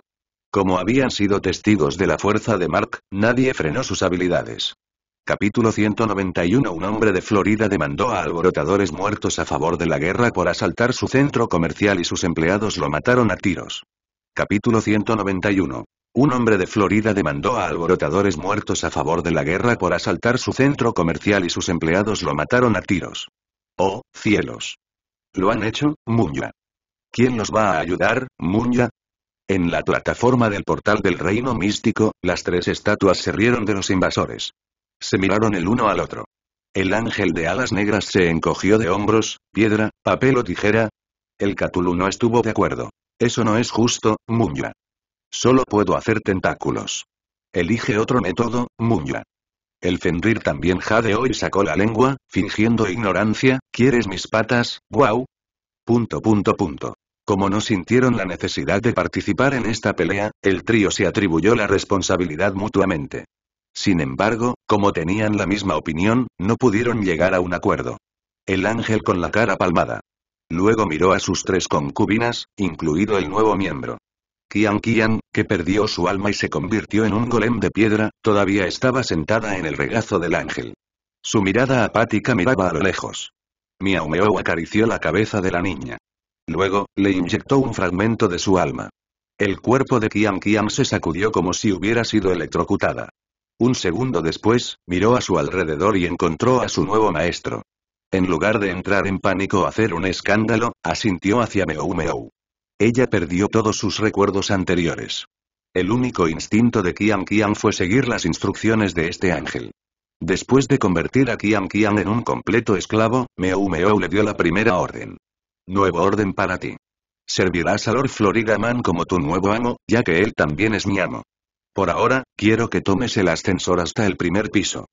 Como habían sido testigos de la fuerza de Mark, nadie frenó sus habilidades. Capítulo 191 Un hombre de Florida demandó a alborotadores muertos a favor de la guerra por asaltar su centro comercial y sus empleados lo mataron a tiros. Capítulo 191 un hombre de Florida demandó a alborotadores muertos a favor de la guerra por asaltar su centro comercial y sus empleados lo mataron a tiros. Oh, cielos. ¿Lo han hecho, Muña? ¿Quién los va a ayudar, Muña? En la plataforma del portal del reino místico, las tres estatuas se rieron de los invasores. Se miraron el uno al otro. El ángel de alas negras se encogió de hombros, piedra, papel o tijera. El Catulú no estuvo de acuerdo. Eso no es justo, Muña. Solo puedo hacer tentáculos. Elige otro método, Muña. El Fenrir también jadeó y sacó la lengua, fingiendo ignorancia, ¿quieres mis patas, guau? Punto punto punto. Como no sintieron la necesidad de participar en esta pelea, el trío se atribuyó la responsabilidad mutuamente. Sin embargo, como tenían la misma opinión, no pudieron llegar a un acuerdo. El ángel con la cara palmada. Luego miró a sus tres concubinas, incluido el nuevo miembro. Qian Qian, que perdió su alma y se convirtió en un golem de piedra, todavía estaba sentada en el regazo del ángel. Su mirada apática miraba a lo lejos. Miao acarició la cabeza de la niña. Luego, le inyectó un fragmento de su alma. El cuerpo de Qian Qian se sacudió como si hubiera sido electrocutada. Un segundo después, miró a su alrededor y encontró a su nuevo maestro. En lugar de entrar en pánico o hacer un escándalo, asintió hacia Miao Miao. Ella perdió todos sus recuerdos anteriores. El único instinto de Qian Qian fue seguir las instrucciones de este ángel. Después de convertir a Qian Qian en un completo esclavo, Meou Meou le dio la primera orden. Nuevo orden para ti. Servirás a Lord Florida Man como tu nuevo amo, ya que él también es mi amo. Por ahora, quiero que tomes el ascensor hasta el primer piso.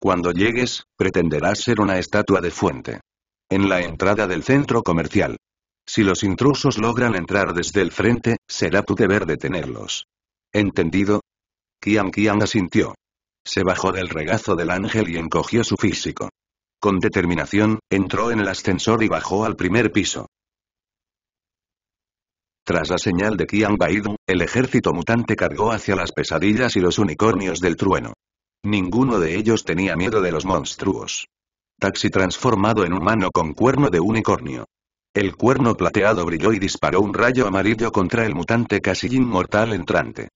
Cuando llegues, pretenderás ser una estatua de fuente. En la entrada del centro comercial. Si los intrusos logran entrar desde el frente, será tu deber detenerlos. ¿Entendido? Kian Kian asintió. Se bajó del regazo del ángel y encogió su físico. Con determinación, entró en el ascensor y bajó al primer piso. Tras la señal de Qian Baidu, el ejército mutante cargó hacia las pesadillas y los unicornios del trueno. Ninguno de ellos tenía miedo de los monstruos. Taxi transformado en humano con cuerno de unicornio. El cuerno plateado brilló y disparó un rayo amarillo contra el mutante casi inmortal entrante.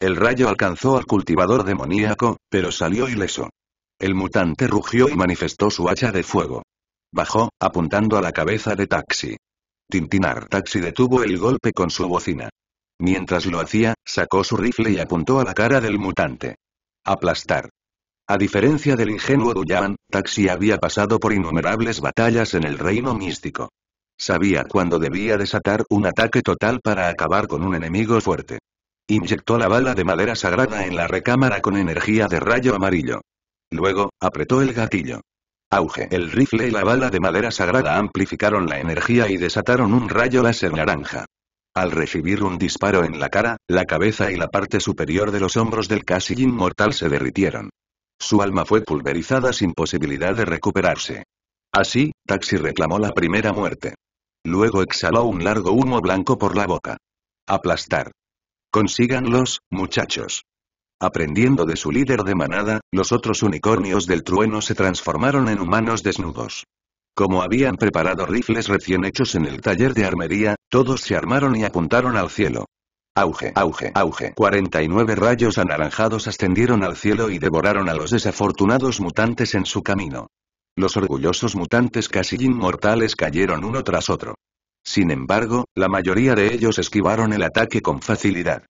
El rayo alcanzó al cultivador demoníaco, pero salió ileso. El mutante rugió y manifestó su hacha de fuego. Bajó, apuntando a la cabeza de Taxi. Tintinar Taxi detuvo el golpe con su bocina. Mientras lo hacía, sacó su rifle y apuntó a la cara del mutante. Aplastar. A diferencia del ingenuo Duyan, Taxi había pasado por innumerables batallas en el reino místico. Sabía cuándo debía desatar un ataque total para acabar con un enemigo fuerte. Inyectó la bala de madera sagrada en la recámara con energía de rayo amarillo. Luego, apretó el gatillo. Auge. El rifle y la bala de madera sagrada amplificaron la energía y desataron un rayo láser naranja. Al recibir un disparo en la cara, la cabeza y la parte superior de los hombros del casi inmortal se derritieron. Su alma fue pulverizada sin posibilidad de recuperarse. Así, Taxi reclamó la primera muerte. Luego exhaló un largo humo blanco por la boca. Aplastar. Consíganlos, muchachos. Aprendiendo de su líder de manada, los otros unicornios del trueno se transformaron en humanos desnudos. Como habían preparado rifles recién hechos en el taller de armería, todos se armaron y apuntaron al cielo. Auge, auge, auge. 49 rayos anaranjados ascendieron al cielo y devoraron a los desafortunados mutantes en su camino. Los orgullosos mutantes casi inmortales cayeron uno tras otro. Sin embargo, la mayoría de ellos esquivaron el ataque con facilidad.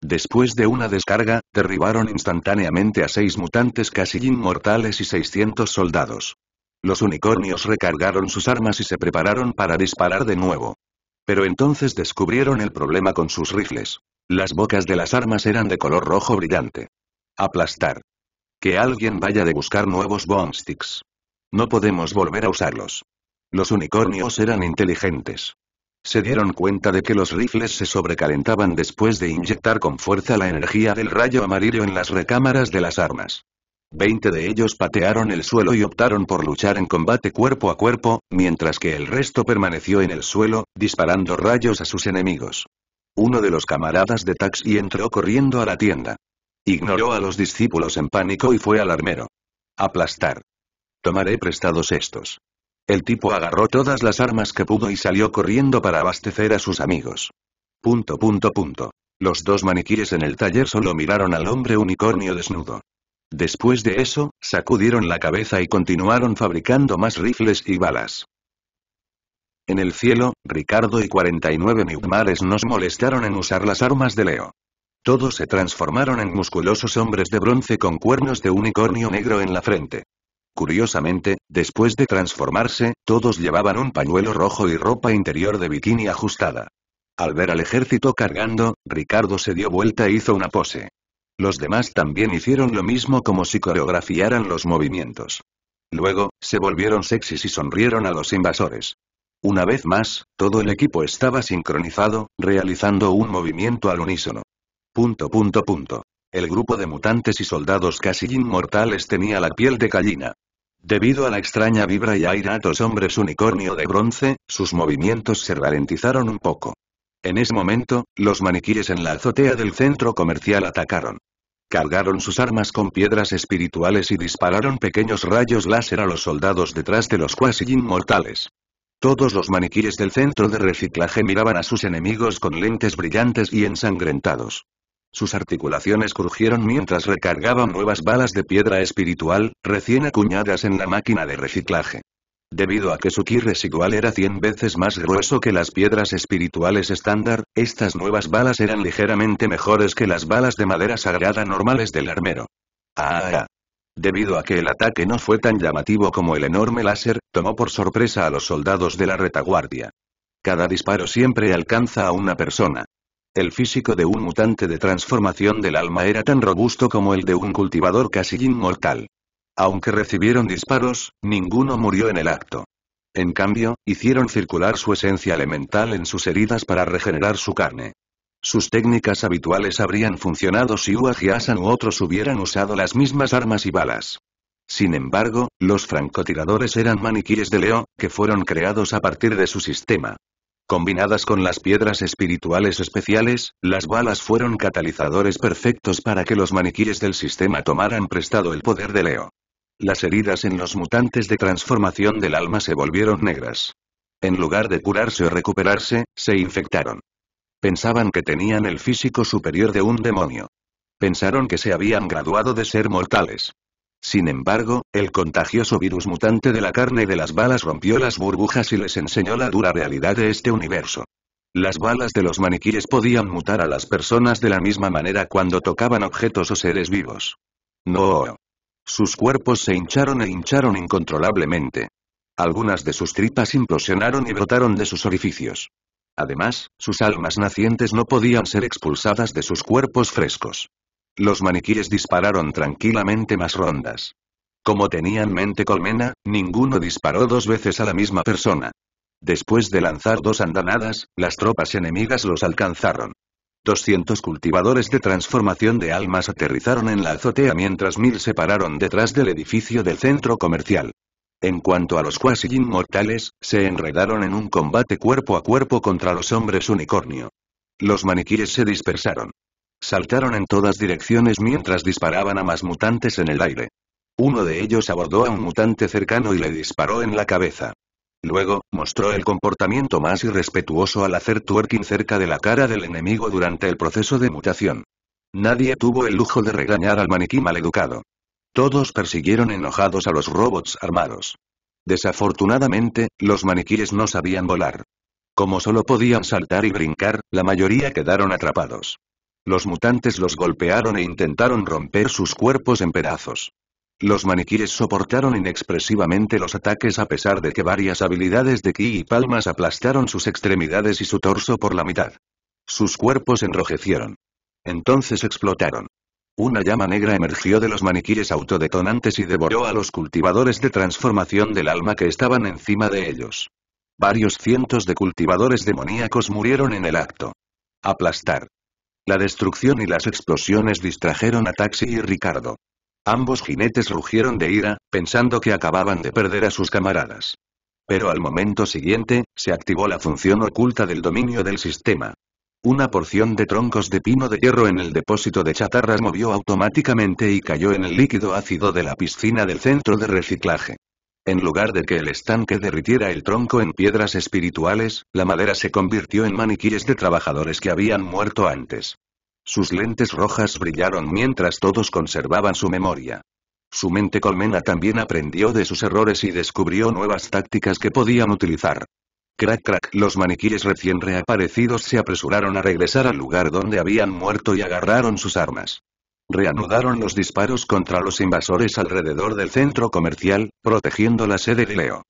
Después de una descarga, derribaron instantáneamente a seis mutantes casi inmortales y 600 soldados. Los unicornios recargaron sus armas y se prepararon para disparar de nuevo. Pero entonces descubrieron el problema con sus rifles. Las bocas de las armas eran de color rojo brillante. Aplastar. Que alguien vaya de buscar nuevos bombsticks. No podemos volver a usarlos. Los unicornios eran inteligentes. Se dieron cuenta de que los rifles se sobrecalentaban después de inyectar con fuerza la energía del rayo amarillo en las recámaras de las armas. Veinte de ellos patearon el suelo y optaron por luchar en combate cuerpo a cuerpo, mientras que el resto permaneció en el suelo, disparando rayos a sus enemigos. Uno de los camaradas de Taxi entró corriendo a la tienda. Ignoró a los discípulos en pánico y fue al armero. Aplastar. Tomaré prestados estos. El tipo agarró todas las armas que pudo y salió corriendo para abastecer a sus amigos. Punto punto punto. Los dos maniquíes en el taller solo miraron al hombre unicornio desnudo. Después de eso, sacudieron la cabeza y continuaron fabricando más rifles y balas. En el cielo, Ricardo y 49 Newmares nos molestaron en usar las armas de Leo. Todos se transformaron en musculosos hombres de bronce con cuernos de unicornio negro en la frente. Curiosamente, después de transformarse, todos llevaban un pañuelo rojo y ropa interior de bikini ajustada. Al ver al ejército cargando, Ricardo se dio vuelta e hizo una pose. Los demás también hicieron lo mismo como si coreografiaran los movimientos. Luego, se volvieron sexys y sonrieron a los invasores. Una vez más, todo el equipo estaba sincronizado, realizando un movimiento al unísono. Punto punto punto. El grupo de mutantes y soldados casi inmortales tenía la piel de gallina. Debido a la extraña vibra y airatos hombres unicornio de bronce, sus movimientos se ralentizaron un poco. En ese momento, los maniquíes en la azotea del centro comercial atacaron. Cargaron sus armas con piedras espirituales y dispararon pequeños rayos láser a los soldados detrás de los cuasi inmortales. Todos los maniquíes del centro de reciclaje miraban a sus enemigos con lentes brillantes y ensangrentados. Sus articulaciones crujieron mientras recargaban nuevas balas de piedra espiritual, recién acuñadas en la máquina de reciclaje. Debido a que su ki residual era 100 veces más grueso que las piedras espirituales estándar, estas nuevas balas eran ligeramente mejores que las balas de madera sagrada normales del armero. Ah, ah. Debido a que el ataque no fue tan llamativo como el enorme láser, tomó por sorpresa a los soldados de la retaguardia. Cada disparo siempre alcanza a una persona. El físico de un mutante de transformación del alma era tan robusto como el de un cultivador casi inmortal. Aunque recibieron disparos, ninguno murió en el acto. En cambio, hicieron circular su esencia elemental en sus heridas para regenerar su carne. Sus técnicas habituales habrían funcionado si Hua Jiasan u otros hubieran usado las mismas armas y balas. Sin embargo, los francotiradores eran maniquíes de Leo, que fueron creados a partir de su sistema. Combinadas con las piedras espirituales especiales, las balas fueron catalizadores perfectos para que los maniquíes del sistema tomaran prestado el poder de Leo. Las heridas en los mutantes de transformación del alma se volvieron negras. En lugar de curarse o recuperarse, se infectaron. Pensaban que tenían el físico superior de un demonio. Pensaron que se habían graduado de ser mortales. Sin embargo, el contagioso virus mutante de la carne de las balas rompió las burbujas y les enseñó la dura realidad de este universo. Las balas de los maniquíes podían mutar a las personas de la misma manera cuando tocaban objetos o seres vivos. No. Sus cuerpos se hincharon e hincharon incontrolablemente. Algunas de sus tripas implosionaron y brotaron de sus orificios. Además, sus almas nacientes no podían ser expulsadas de sus cuerpos frescos. Los maniquíes dispararon tranquilamente más rondas. Como tenían mente colmena, ninguno disparó dos veces a la misma persona. Después de lanzar dos andanadas, las tropas enemigas los alcanzaron. 200 cultivadores de transformación de almas aterrizaron en la azotea mientras mil se pararon detrás del edificio del centro comercial. En cuanto a los cuasi inmortales, se enredaron en un combate cuerpo a cuerpo contra los hombres unicornio. Los maniquíes se dispersaron. Saltaron en todas direcciones mientras disparaban a más mutantes en el aire. Uno de ellos abordó a un mutante cercano y le disparó en la cabeza. Luego, mostró el comportamiento más irrespetuoso al hacer twerking cerca de la cara del enemigo durante el proceso de mutación. Nadie tuvo el lujo de regañar al maniquí maleducado. Todos persiguieron enojados a los robots armados. Desafortunadamente, los maniquíes no sabían volar. Como solo podían saltar y brincar, la mayoría quedaron atrapados. Los mutantes los golpearon e intentaron romper sus cuerpos en pedazos. Los maniquíes soportaron inexpresivamente los ataques a pesar de que varias habilidades de ki y palmas aplastaron sus extremidades y su torso por la mitad. Sus cuerpos enrojecieron. Entonces explotaron. Una llama negra emergió de los maniquíes autodetonantes y devoró a los cultivadores de transformación del alma que estaban encima de ellos. Varios cientos de cultivadores demoníacos murieron en el acto. Aplastar. La destrucción y las explosiones distrajeron a Taxi y Ricardo. Ambos jinetes rugieron de ira, pensando que acababan de perder a sus camaradas. Pero al momento siguiente, se activó la función oculta del dominio del sistema. Una porción de troncos de pino de hierro en el depósito de chatarras movió automáticamente y cayó en el líquido ácido de la piscina del centro de reciclaje. En lugar de que el estanque derritiera el tronco en piedras espirituales, la madera se convirtió en maniquíes de trabajadores que habían muerto antes. Sus lentes rojas brillaron mientras todos conservaban su memoria. Su mente colmena también aprendió de sus errores y descubrió nuevas tácticas que podían utilizar. Crack crack, los maniquíes recién reaparecidos se apresuraron a regresar al lugar donde habían muerto y agarraron sus armas. Reanudaron los disparos contra los invasores alrededor del centro comercial, protegiendo la sede de Leo.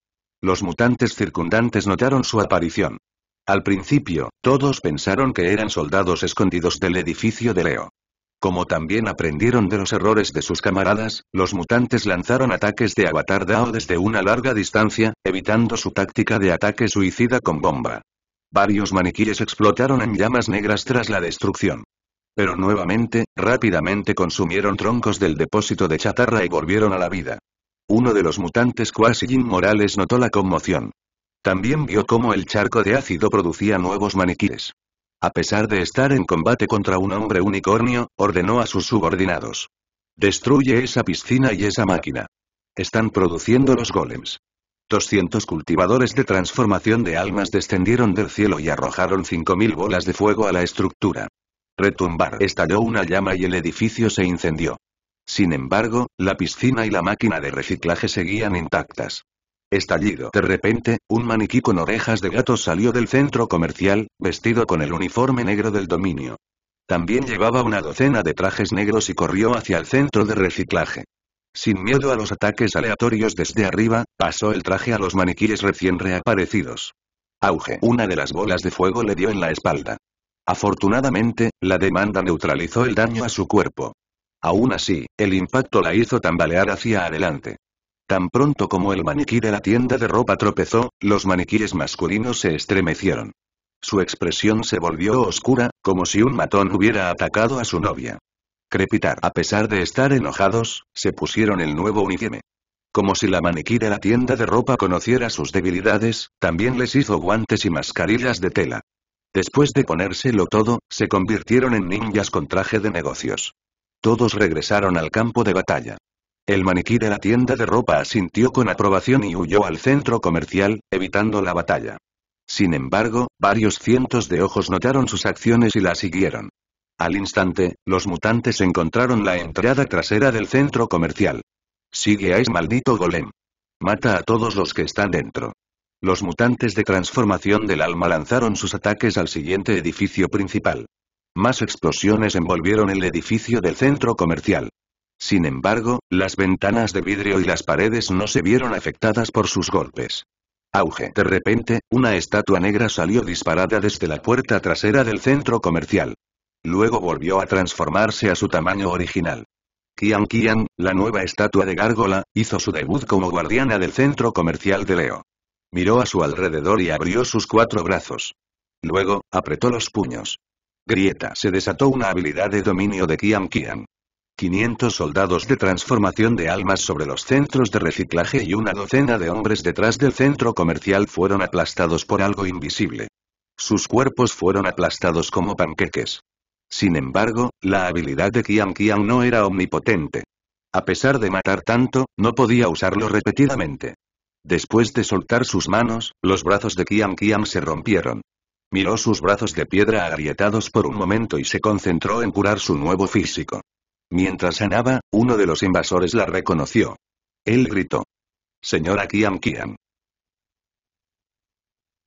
Los mutantes circundantes notaron su aparición. Al principio, todos pensaron que eran soldados escondidos del edificio de Leo. Como también aprendieron de los errores de sus camaradas, los mutantes lanzaron ataques de Avatar Dao desde una larga distancia, evitando su táctica de ataque suicida con bomba. Varios maniquíes explotaron en llamas negras tras la destrucción. Pero nuevamente, rápidamente consumieron troncos del depósito de chatarra y volvieron a la vida. Uno de los mutantes cuasi inmorales notó la conmoción. También vio cómo el charco de ácido producía nuevos maniquíes. A pesar de estar en combate contra un hombre unicornio, ordenó a sus subordinados. Destruye esa piscina y esa máquina. Están produciendo los golems. 200 cultivadores de transformación de almas descendieron del cielo y arrojaron 5.000 bolas de fuego a la estructura. Retumbar estalló una llama y el edificio se incendió. Sin embargo, la piscina y la máquina de reciclaje seguían intactas. Estallido. De repente, un maniquí con orejas de gato salió del centro comercial, vestido con el uniforme negro del dominio. También llevaba una docena de trajes negros y corrió hacia el centro de reciclaje. Sin miedo a los ataques aleatorios desde arriba, pasó el traje a los maniquíes recién reaparecidos. Auge. Una de las bolas de fuego le dio en la espalda. Afortunadamente, la demanda neutralizó el daño a su cuerpo. Aún así, el impacto la hizo tambalear hacia adelante. Tan pronto como el maniquí de la tienda de ropa tropezó, los maniquíes masculinos se estremecieron. Su expresión se volvió oscura, como si un matón hubiera atacado a su novia. Crepitar. A pesar de estar enojados, se pusieron el nuevo uniforme. Como si la maniquí de la tienda de ropa conociera sus debilidades, también les hizo guantes y mascarillas de tela. Después de ponérselo todo, se convirtieron en ninjas con traje de negocios. Todos regresaron al campo de batalla. El maniquí de la tienda de ropa asintió con aprobación y huyó al centro comercial, evitando la batalla. Sin embargo, varios cientos de ojos notaron sus acciones y la siguieron. Al instante, los mutantes encontraron la entrada trasera del centro comercial. Sigue a ese maldito golem. Mata a todos los que están dentro. Los mutantes de transformación del alma lanzaron sus ataques al siguiente edificio principal. Más explosiones envolvieron el edificio del centro comercial. Sin embargo, las ventanas de vidrio y las paredes no se vieron afectadas por sus golpes. Auge. De repente, una estatua negra salió disparada desde la puerta trasera del centro comercial. Luego volvió a transformarse a su tamaño original. Kian Kian, la nueva estatua de gárgola, hizo su debut como guardiana del centro comercial de Leo. Miró a su alrededor y abrió sus cuatro brazos. Luego, apretó los puños. Grieta. Se desató una habilidad de dominio de Kian Kian. 500 soldados de transformación de almas sobre los centros de reciclaje y una docena de hombres detrás del centro comercial fueron aplastados por algo invisible. Sus cuerpos fueron aplastados como panqueques. Sin embargo, la habilidad de Kian Kian no era omnipotente. A pesar de matar tanto, no podía usarlo repetidamente. Después de soltar sus manos, los brazos de Kian Kian se rompieron. Miró sus brazos de piedra agrietados por un momento y se concentró en curar su nuevo físico. Mientras sanaba, uno de los invasores la reconoció. Él gritó. Señora Kian Kian.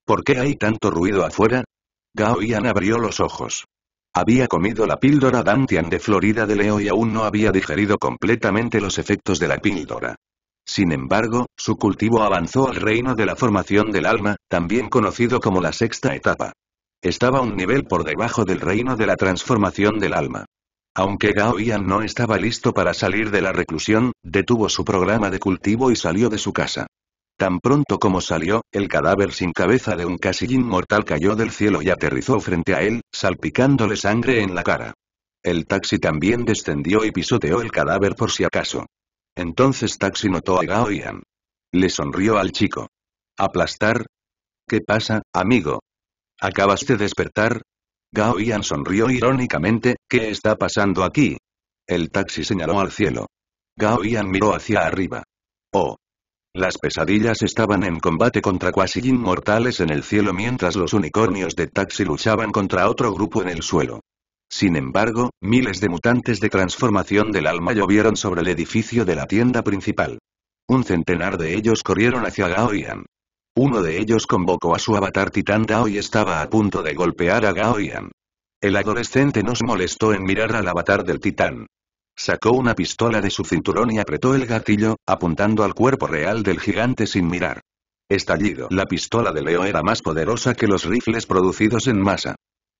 ¿Por qué hay tanto ruido afuera? Gao Yan abrió los ojos. Había comido la píldora Dantian de Florida de Leo y aún no había digerido completamente los efectos de la píldora. Sin embargo, su cultivo avanzó al reino de la formación del alma, también conocido como la sexta etapa. Estaba un nivel por debajo del reino de la transformación del alma. Aunque Gao Yan no estaba listo para salir de la reclusión, detuvo su programa de cultivo y salió de su casa. Tan pronto como salió, el cadáver sin cabeza de un casi inmortal cayó del cielo y aterrizó frente a él, salpicándole sangre en la cara. El taxi también descendió y pisoteó el cadáver por si acaso. Entonces Taxi notó a Gao Yan. Le sonrió al chico. ¿Aplastar? ¿Qué pasa, amigo? ¿Acabas de despertar? Gao Yan sonrió irónicamente, ¿qué está pasando aquí? El taxi señaló al cielo. Gao Yan miró hacia arriba. Oh, las pesadillas estaban en combate contra cuasi inmortales en el cielo mientras los unicornios de Taxi luchaban contra otro grupo en el suelo. Sin embargo, miles de mutantes de transformación del alma llovieron sobre el edificio de la tienda principal. Un centenar de ellos corrieron hacia Gaoyan. Uno de ellos convocó a su avatar titán Dao y estaba a punto de golpear a Gaoyan. El adolescente nos molestó en mirar al avatar del titán. Sacó una pistola de su cinturón y apretó el gatillo, apuntando al cuerpo real del gigante sin mirar. Estallido. La pistola de Leo era más poderosa que los rifles producidos en masa.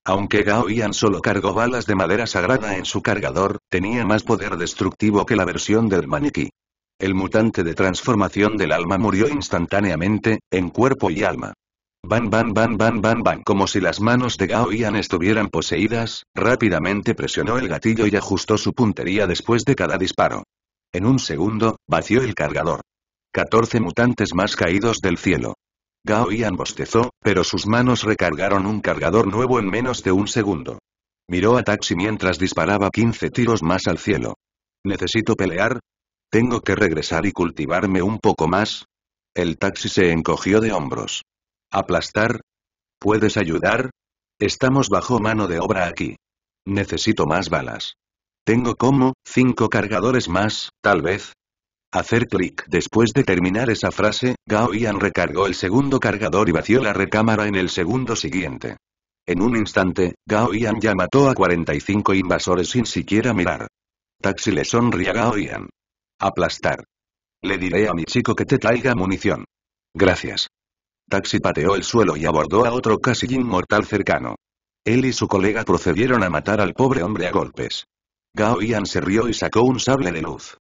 Aunque Gao Yan solo cargó balas de madera sagrada en su cargador, tenía más poder destructivo que la versión del maniquí. El mutante de transformación del alma murió instantáneamente, en cuerpo y alma. Ban ban ban ban ban ban como si las manos de Gao Yan estuvieran poseídas, rápidamente presionó el gatillo y ajustó su puntería después de cada disparo. En un segundo, vació el cargador. 14 mutantes más caídos del cielo. Gao Yan bostezó, pero sus manos recargaron un cargador nuevo en menos de un segundo. Miró a Taxi mientras disparaba 15 tiros más al cielo. ¿Necesito pelear? ¿Tengo que regresar y cultivarme un poco más? El taxi se encogió de hombros. ¿Aplastar? ¿Puedes ayudar? Estamos bajo mano de obra aquí. Necesito más balas. Tengo como, cinco cargadores más, tal vez. Hacer clic. Después de terminar esa frase, Gao Yan recargó el segundo cargador y vació la recámara en el segundo siguiente. En un instante, Gao Yan ya mató a 45 invasores sin siquiera mirar. Taxi le sonrió a Gao Yan. Aplastar. Le diré a mi chico que te traiga munición. Gracias. Taxi pateó el suelo y abordó a otro casi inmortal cercano. Él y su colega procedieron a matar al pobre hombre a golpes. Gao Yan se rió y sacó un sable de luz.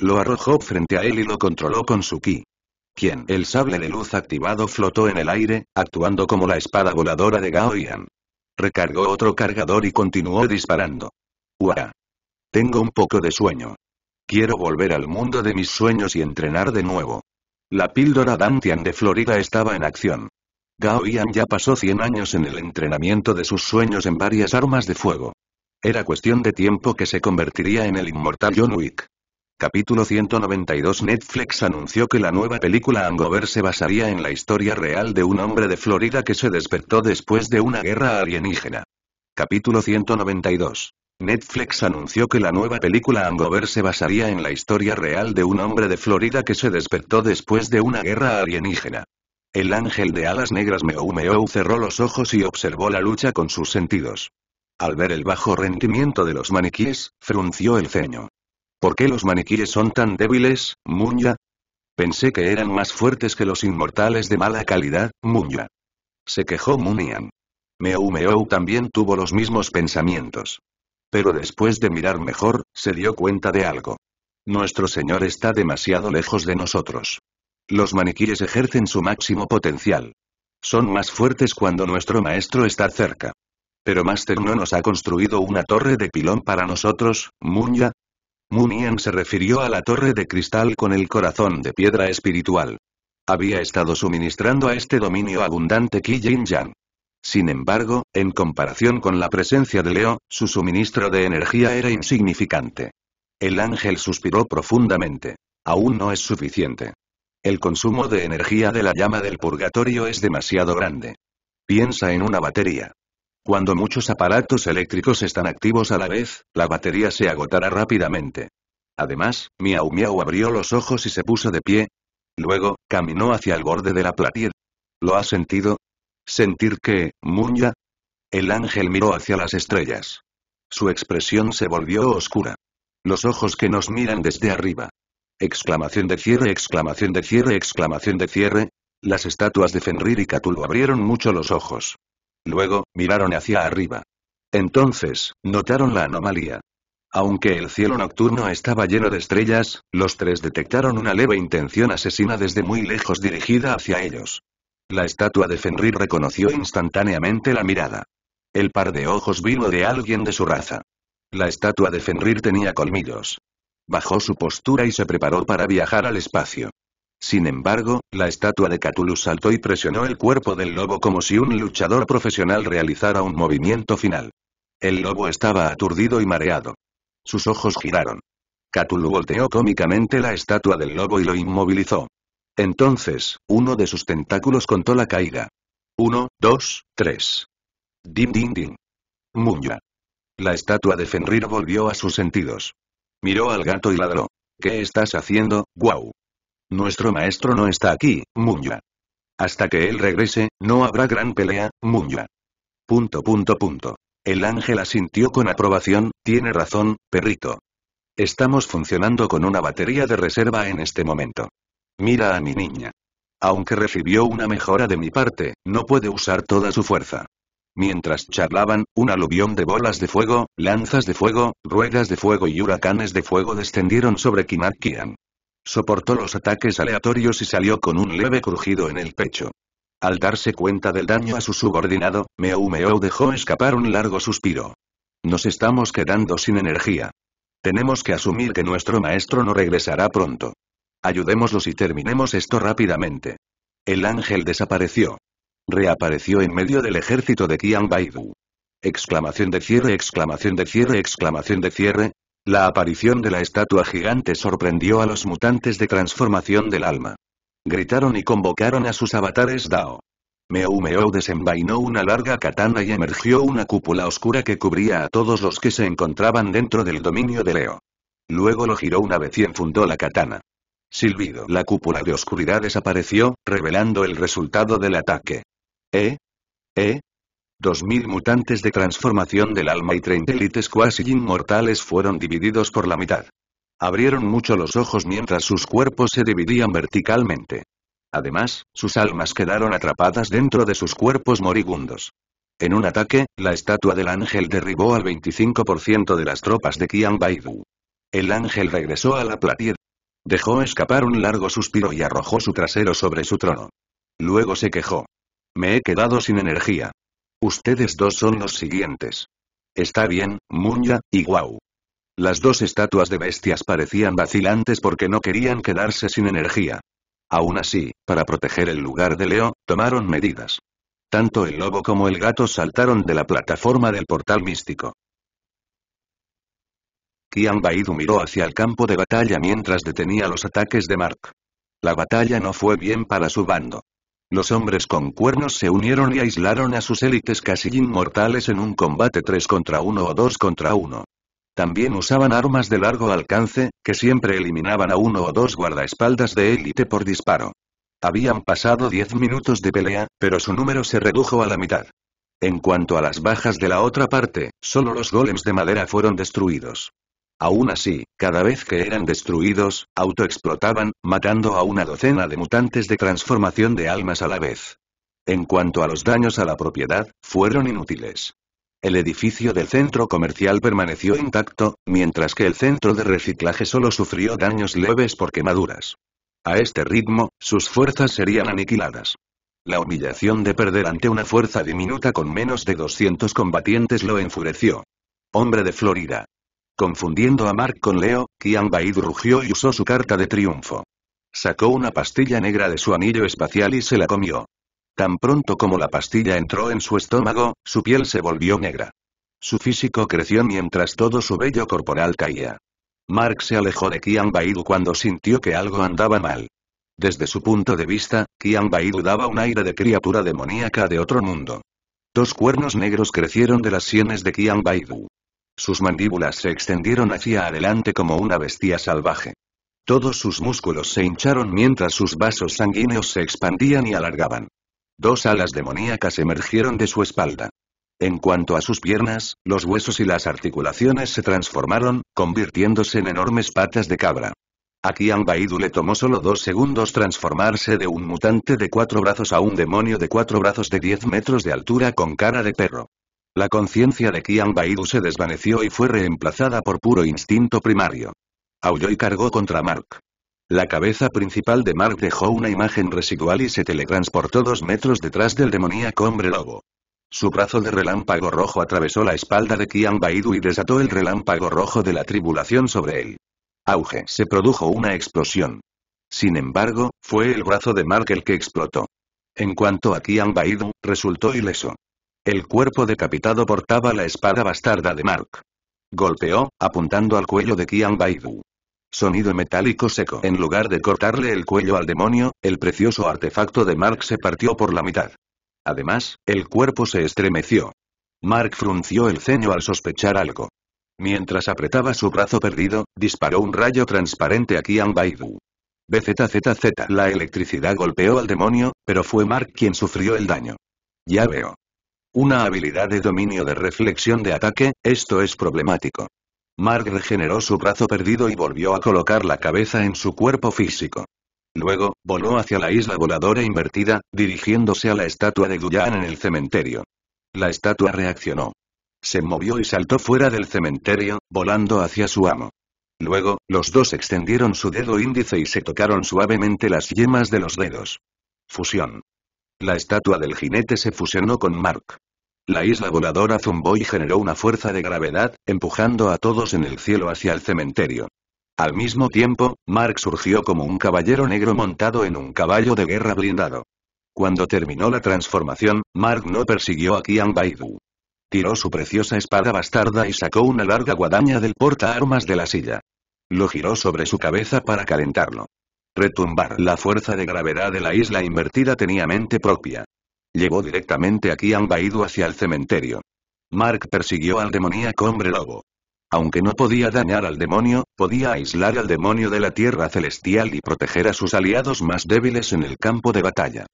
Lo arrojó frente a él y lo controló con su ki. Quien el sable de luz activado flotó en el aire, actuando como la espada voladora de Gao Yan. Recargó otro cargador y continuó disparando. ¡Uah! Tengo un poco de sueño. Quiero volver al mundo de mis sueños y entrenar de nuevo. La píldora Dantian de Florida estaba en acción. Gao Yan ya pasó 100 años en el entrenamiento de sus sueños en varias armas de fuego. Era cuestión de tiempo que se convertiría en el inmortal John Wick. Capítulo 192 Netflix anunció que la nueva película Hangover se basaría en la historia real de un hombre de Florida que se despertó después de una guerra alienígena. Capítulo 192 Netflix anunció que la nueva película Hangover se basaría en la historia real de un hombre de Florida que se despertó después de una guerra alienígena. El ángel de alas negras Meow Meow cerró los ojos y observó la lucha con sus sentidos. Al ver el bajo rendimiento de los maniquíes, frunció el ceño. ¿Por qué los maniquíes son tan débiles, Munya? Pensé que eran más fuertes que los inmortales de mala calidad, Munya. Se quejó Munian. Meou también tuvo los mismos pensamientos. Pero después de mirar mejor, se dio cuenta de algo. Nuestro Señor está demasiado lejos de nosotros. Los maniquíes ejercen su máximo potencial. Son más fuertes cuando nuestro maestro está cerca. Pero Master no nos ha construido una torre de pilón para nosotros, Munya, Munian se refirió a la torre de cristal con el corazón de piedra espiritual. Había estado suministrando a este dominio abundante Qi Yin. Sin embargo, en comparación con la presencia de Leo, su suministro de energía era insignificante. El ángel suspiró profundamente. Aún no es suficiente. El consumo de energía de la llama del purgatorio es demasiado grande. Piensa en una batería. Cuando muchos aparatos eléctricos están activos a la vez, la batería se agotará rápidamente. Además, Miau Miau abrió los ojos y se puso de pie. Luego, caminó hacia el borde de la platier. ¿Lo ha sentido? ¿Sentir que, Munya? El ángel miró hacia las estrellas. Su expresión se volvió oscura. Los ojos que nos miran desde arriba. Exclamación de cierre, exclamación de cierre, exclamación de cierre. Las estatuas de Fenrir y Cthulhu abrieron mucho los ojos. Luego, miraron hacia arriba. Entonces, notaron la anomalía. Aunque el cielo nocturno estaba lleno de estrellas, los tres detectaron una leve intención asesina desde muy lejos dirigida hacia ellos. La estatua de Fenrir reconoció instantáneamente la mirada. El par de ojos vino de alguien de su raza. La estatua de Fenrir tenía colmillos. Bajó su postura y se preparó para viajar al espacio. Sin embargo, la estatua de Cthulhu saltó y presionó el cuerpo del lobo como si un luchador profesional realizara un movimiento final. El lobo estaba aturdido y mareado. Sus ojos giraron. Cthulhu volteó cómicamente la estatua del lobo y lo inmovilizó. Entonces, uno de sus tentáculos contó la caída. Uno, dos, tres. Din din din. Muña. La estatua de Fenrir volvió a sus sentidos. Miró al gato y ladró. ¿Qué estás haciendo, guau? Nuestro maestro no está aquí, Munya. Hasta que él regrese, no habrá gran pelea, Munya. Punto punto punto. El ángel asintió con aprobación, tiene razón, perrito. Estamos funcionando con una batería de reserva en este momento. Mira a mi niña. Aunque recibió una mejora de mi parte, no puede usar toda su fuerza. Mientras charlaban, un aluvión de bolas de fuego, lanzas de fuego, ruedas de fuego y huracanes de fuego descendieron sobre Kimakian. Soportó los ataques aleatorios y salió con un leve crujido en el pecho. Al darse cuenta del daño a su subordinado, Meow Meow dejó escapar un largo suspiro. Nos estamos quedando sin energía. Tenemos que asumir que nuestro maestro no regresará pronto. Ayudémoslos y terminemos esto rápidamente. El ángel desapareció. Reapareció en medio del ejército de Qian Baidu. Exclamación de cierre, exclamación de cierre, exclamación de cierre, la aparición de la estatua gigante sorprendió a los mutantes de transformación del alma. Gritaron y convocaron a sus avatares Dao. Meou desenvainó una larga katana y emergió una cúpula oscura que cubría a todos los que se encontraban dentro del dominio de Leo. Luego lo giró una vez y enfundó la katana. Silbido. La cúpula de oscuridad desapareció, revelando el resultado del ataque. ¿Eh? ¿Eh? Dos mil mutantes de transformación del alma y treinta élites cuasi inmortales fueron divididos por la mitad. Abrieron mucho los ojos mientras sus cuerpos se dividían verticalmente. Además, sus almas quedaron atrapadas dentro de sus cuerpos moribundos. En un ataque, la estatua del ángel derribó al 25% de las tropas de Qian Baidu. El ángel regresó a la platier. Dejó escapar un largo suspiro y arrojó su trasero sobre su trono. Luego se quejó. Me he quedado sin energía. Ustedes dos son los siguientes. Está bien, Munya, y Guau. Las dos estatuas de bestias parecían vacilantes porque no querían quedarse sin energía. Aún así, para proteger el lugar de Leo, tomaron medidas. Tanto el lobo como el gato saltaron de la plataforma del portal místico. Qian Baidu miró hacia el campo de batalla mientras detenía los ataques de Mark. La batalla no fue bien para su bando. Los hombres con cuernos se unieron y aislaron a sus élites casi inmortales en un combate 3 contra 1 o 2 contra 1. También usaban armas de largo alcance, que siempre eliminaban a uno o dos guardaespaldas de élite por disparo. Habían pasado 10 minutos de pelea, pero su número se redujo a la mitad. En cuanto a las bajas de la otra parte, solo los golems de madera fueron destruidos. Aún así, cada vez que eran destruidos, autoexplotaban, matando a una docena de mutantes de transformación de almas a la vez. En cuanto a los daños a la propiedad, fueron inútiles. El edificio del centro comercial permaneció intacto, mientras que el centro de reciclaje solo sufrió daños leves por quemaduras. A este ritmo, sus fuerzas serían aniquiladas. La humillación de perder ante una fuerza diminuta con menos de 200 combatientes lo enfureció. Hombre de Florida. Confundiendo a Mark con Leo, Kian Baid rugió y usó su carta de triunfo. Sacó una pastilla negra de su anillo espacial y se la comió. Tan pronto como la pastilla entró en su estómago, su piel se volvió negra. Su físico creció mientras todo su vello corporal caía. Mark se alejó de Kian Baidu cuando sintió que algo andaba mal. Desde su punto de vista, Kian Baidu daba un aire de criatura demoníaca de otro mundo. Dos cuernos negros crecieron de las sienes de Qian Baidu. Sus mandíbulas se extendieron hacia adelante como una bestia salvaje. Todos sus músculos se hincharon mientras sus vasos sanguíneos se expandían y alargaban. Dos alas demoníacas emergieron de su espalda. En cuanto a sus piernas, los huesos y las articulaciones se transformaron, convirtiéndose en enormes patas de cabra. A Kian le tomó solo dos segundos transformarse de un mutante de cuatro brazos a un demonio de cuatro brazos de diez metros de altura con cara de perro. La conciencia de Qian Baidu se desvaneció y fue reemplazada por puro instinto primario. Aulló y cargó contra Mark. La cabeza principal de Mark dejó una imagen residual y se teletransportó dos metros detrás del demoníaco hombre lobo. Su brazo de relámpago rojo atravesó la espalda de Qian Baidu y desató el relámpago rojo de la tribulación sobre él. Auge. Se produjo una explosión. Sin embargo, fue el brazo de Mark el que explotó. En cuanto a Qian Baidu, resultó ileso. El cuerpo decapitado portaba la espada bastarda de Mark. Golpeó, apuntando al cuello de Qian Baidu. Sonido metálico seco. En lugar de cortarle el cuello al demonio, el precioso artefacto de Mark se partió por la mitad. Además, el cuerpo se estremeció. Mark frunció el ceño al sospechar algo. Mientras apretaba su brazo perdido, disparó un rayo transparente a Qian Baidu. BZZZ. La electricidad golpeó al demonio, pero fue Mark quien sufrió el daño. Ya veo. Una habilidad de dominio de reflexión de ataque, esto es problemático. Mark regeneró su brazo perdido y volvió a colocar la cabeza en su cuerpo físico. Luego, voló hacia la isla voladora invertida, dirigiéndose a la estatua de Guyan en el cementerio. La estatua reaccionó. Se movió y saltó fuera del cementerio, volando hacia su amo. Luego, los dos extendieron su dedo índice y se tocaron suavemente las yemas de los dedos. Fusión. La estatua del jinete se fusionó con Mark. La isla voladora zumbó y generó una fuerza de gravedad, empujando a todos en el cielo hacia el cementerio. Al mismo tiempo, Mark surgió como un caballero negro montado en un caballo de guerra blindado. Cuando terminó la transformación, Mark no persiguió a Qian Baidu. Tiró su preciosa espada bastarda y sacó una larga guadaña del porta armas de la silla. Lo giró sobre su cabeza para calentarlo. Retumbar. La fuerza de gravedad de la isla invertida tenía mente propia. Llevó directamente a Kian Baidu hacia el cementerio. Mark persiguió al demoníaco hombre lobo. Aunque no podía dañar al demonio, podía aislar al demonio de la tierra celestial y proteger a sus aliados más débiles en el campo de batalla.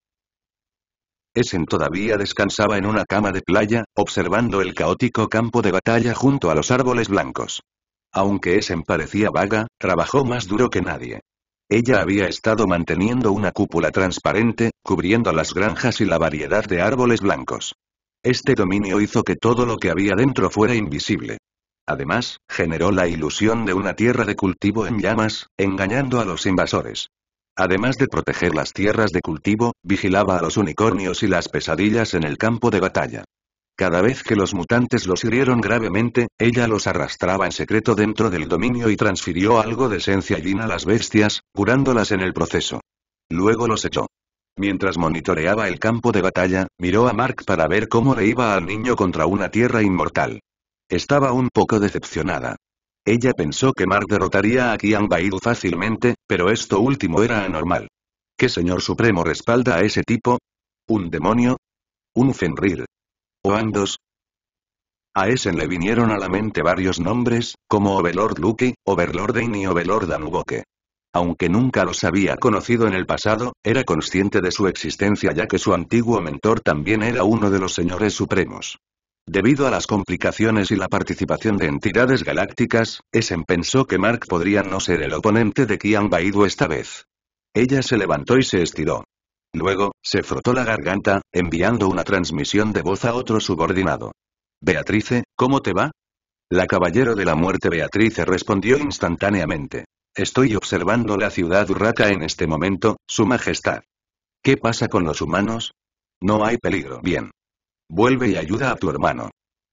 Essen todavía descansaba en una cama de playa, observando el caótico campo de batalla junto a los árboles blancos. Aunque Essen parecía vaga, trabajó más duro que nadie. Ella había estado manteniendo una cúpula transparente, cubriendo las granjas y la variedad de árboles blancos. Este dominio hizo que todo lo que había dentro fuera invisible. Además, generó la ilusión de una tierra de cultivo en llamas, engañando a los invasores. Además de proteger las tierras de cultivo, vigilaba a los unicornios y las pesadillas en el campo de batalla. Cada vez que los mutantes los hirieron gravemente, ella los arrastraba en secreto dentro del dominio y transfirió algo de esencia yin a las bestias, curándolas en el proceso. Luego los echó. Mientras monitoreaba el campo de batalla, miró a Mark para ver cómo le iba al niño contra una tierra inmortal. Estaba un poco decepcionada. Ella pensó que Mark derrotaría a Kian Baidu fácilmente, pero esto último era anormal. ¿Qué señor supremo respalda a ese tipo? ¿Un demonio? ¿Un Fenrir? A Essen le vinieron a la mente varios nombres, como Overlord Luke, Overlord Dane y Overlord Anuboke. Aunque nunca los había conocido en el pasado, era consciente de su existencia ya que su antiguo mentor también era uno de los señores supremos. Debido a las complicaciones y la participación de entidades galácticas, Essen pensó que Mark podría no ser el oponente de Kian Baidu esta vez. Ella se levantó y se estiró. Luego, se frotó la garganta, enviando una transmisión de voz a otro subordinado. Beatrice, ¿cómo te va? La caballero de la muerte Beatrice respondió instantáneamente. Estoy observando la ciudad Urraca en este momento, su majestad. ¿Qué pasa con los humanos? No hay peligro. Bien. Vuelve y ayuda a tu hermano.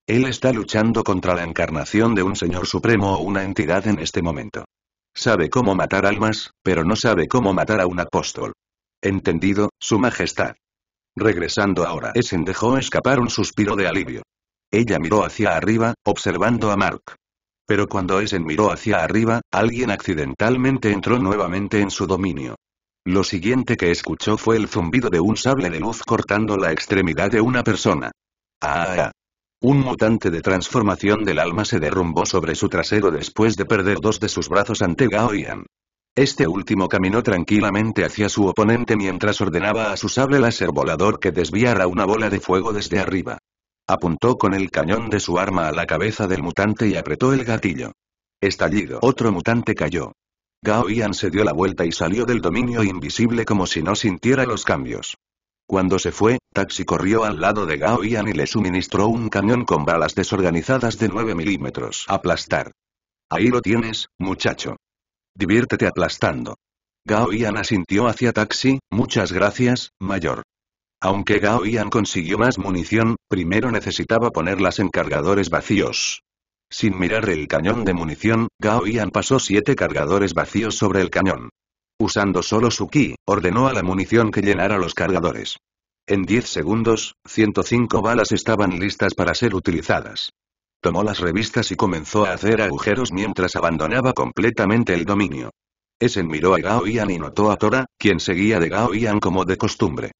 Él está luchando contra la encarnación de un Señor Supremo o una entidad en este momento. Sabe cómo matar almas, pero no sabe cómo matar a un apóstol. Entendido, Su Majestad. Regresando ahora, Essen dejó escapar un suspiro de alivio. Ella miró hacia arriba, observando a Mark. Pero cuando Essen miró hacia arriba, alguien accidentalmente entró nuevamente en su dominio. Lo siguiente que escuchó fue el zumbido de un sable de luz cortando la extremidad de una persona. Ah, ah. Un mutante de transformación del alma se derrumbó sobre su trasero después de perder dos de sus brazos ante Gao Yan. Este último caminó tranquilamente hacia su oponente mientras ordenaba a su sable láser volador que desviara una bola de fuego desde arriba. Apuntó con el cañón de su arma a la cabeza del mutante y apretó el gatillo. Estallido. Otro mutante cayó. Gao Yan se dio la vuelta y salió del dominio invisible como si no sintiera los cambios. Cuando se fue, Taxi corrió al lado de Gao Yan y le suministró un cañón con balas desorganizadas de 9 milímetros. Aplastar. Ahí lo tienes, muchacho. Diviértete aplastando. Gao Yan asintió hacia Taxi, muchas gracias, mayor. Aunque Gao Yan consiguió más munición, primero necesitaba ponerlas en cargadores vacíos. Sin mirar el cañón de munición, Gao Yan pasó siete cargadores vacíos sobre el cañón. Usando solo su ki, ordenó a la munición que llenara los cargadores. En 10 segundos, 105 balas estaban listas para ser utilizadas. Tomó las revistas y comenzó a hacer agujeros mientras abandonaba completamente el dominio. Essen miró a Gao Yan y notó a Tora, quien seguía de Gao Yan como de costumbre.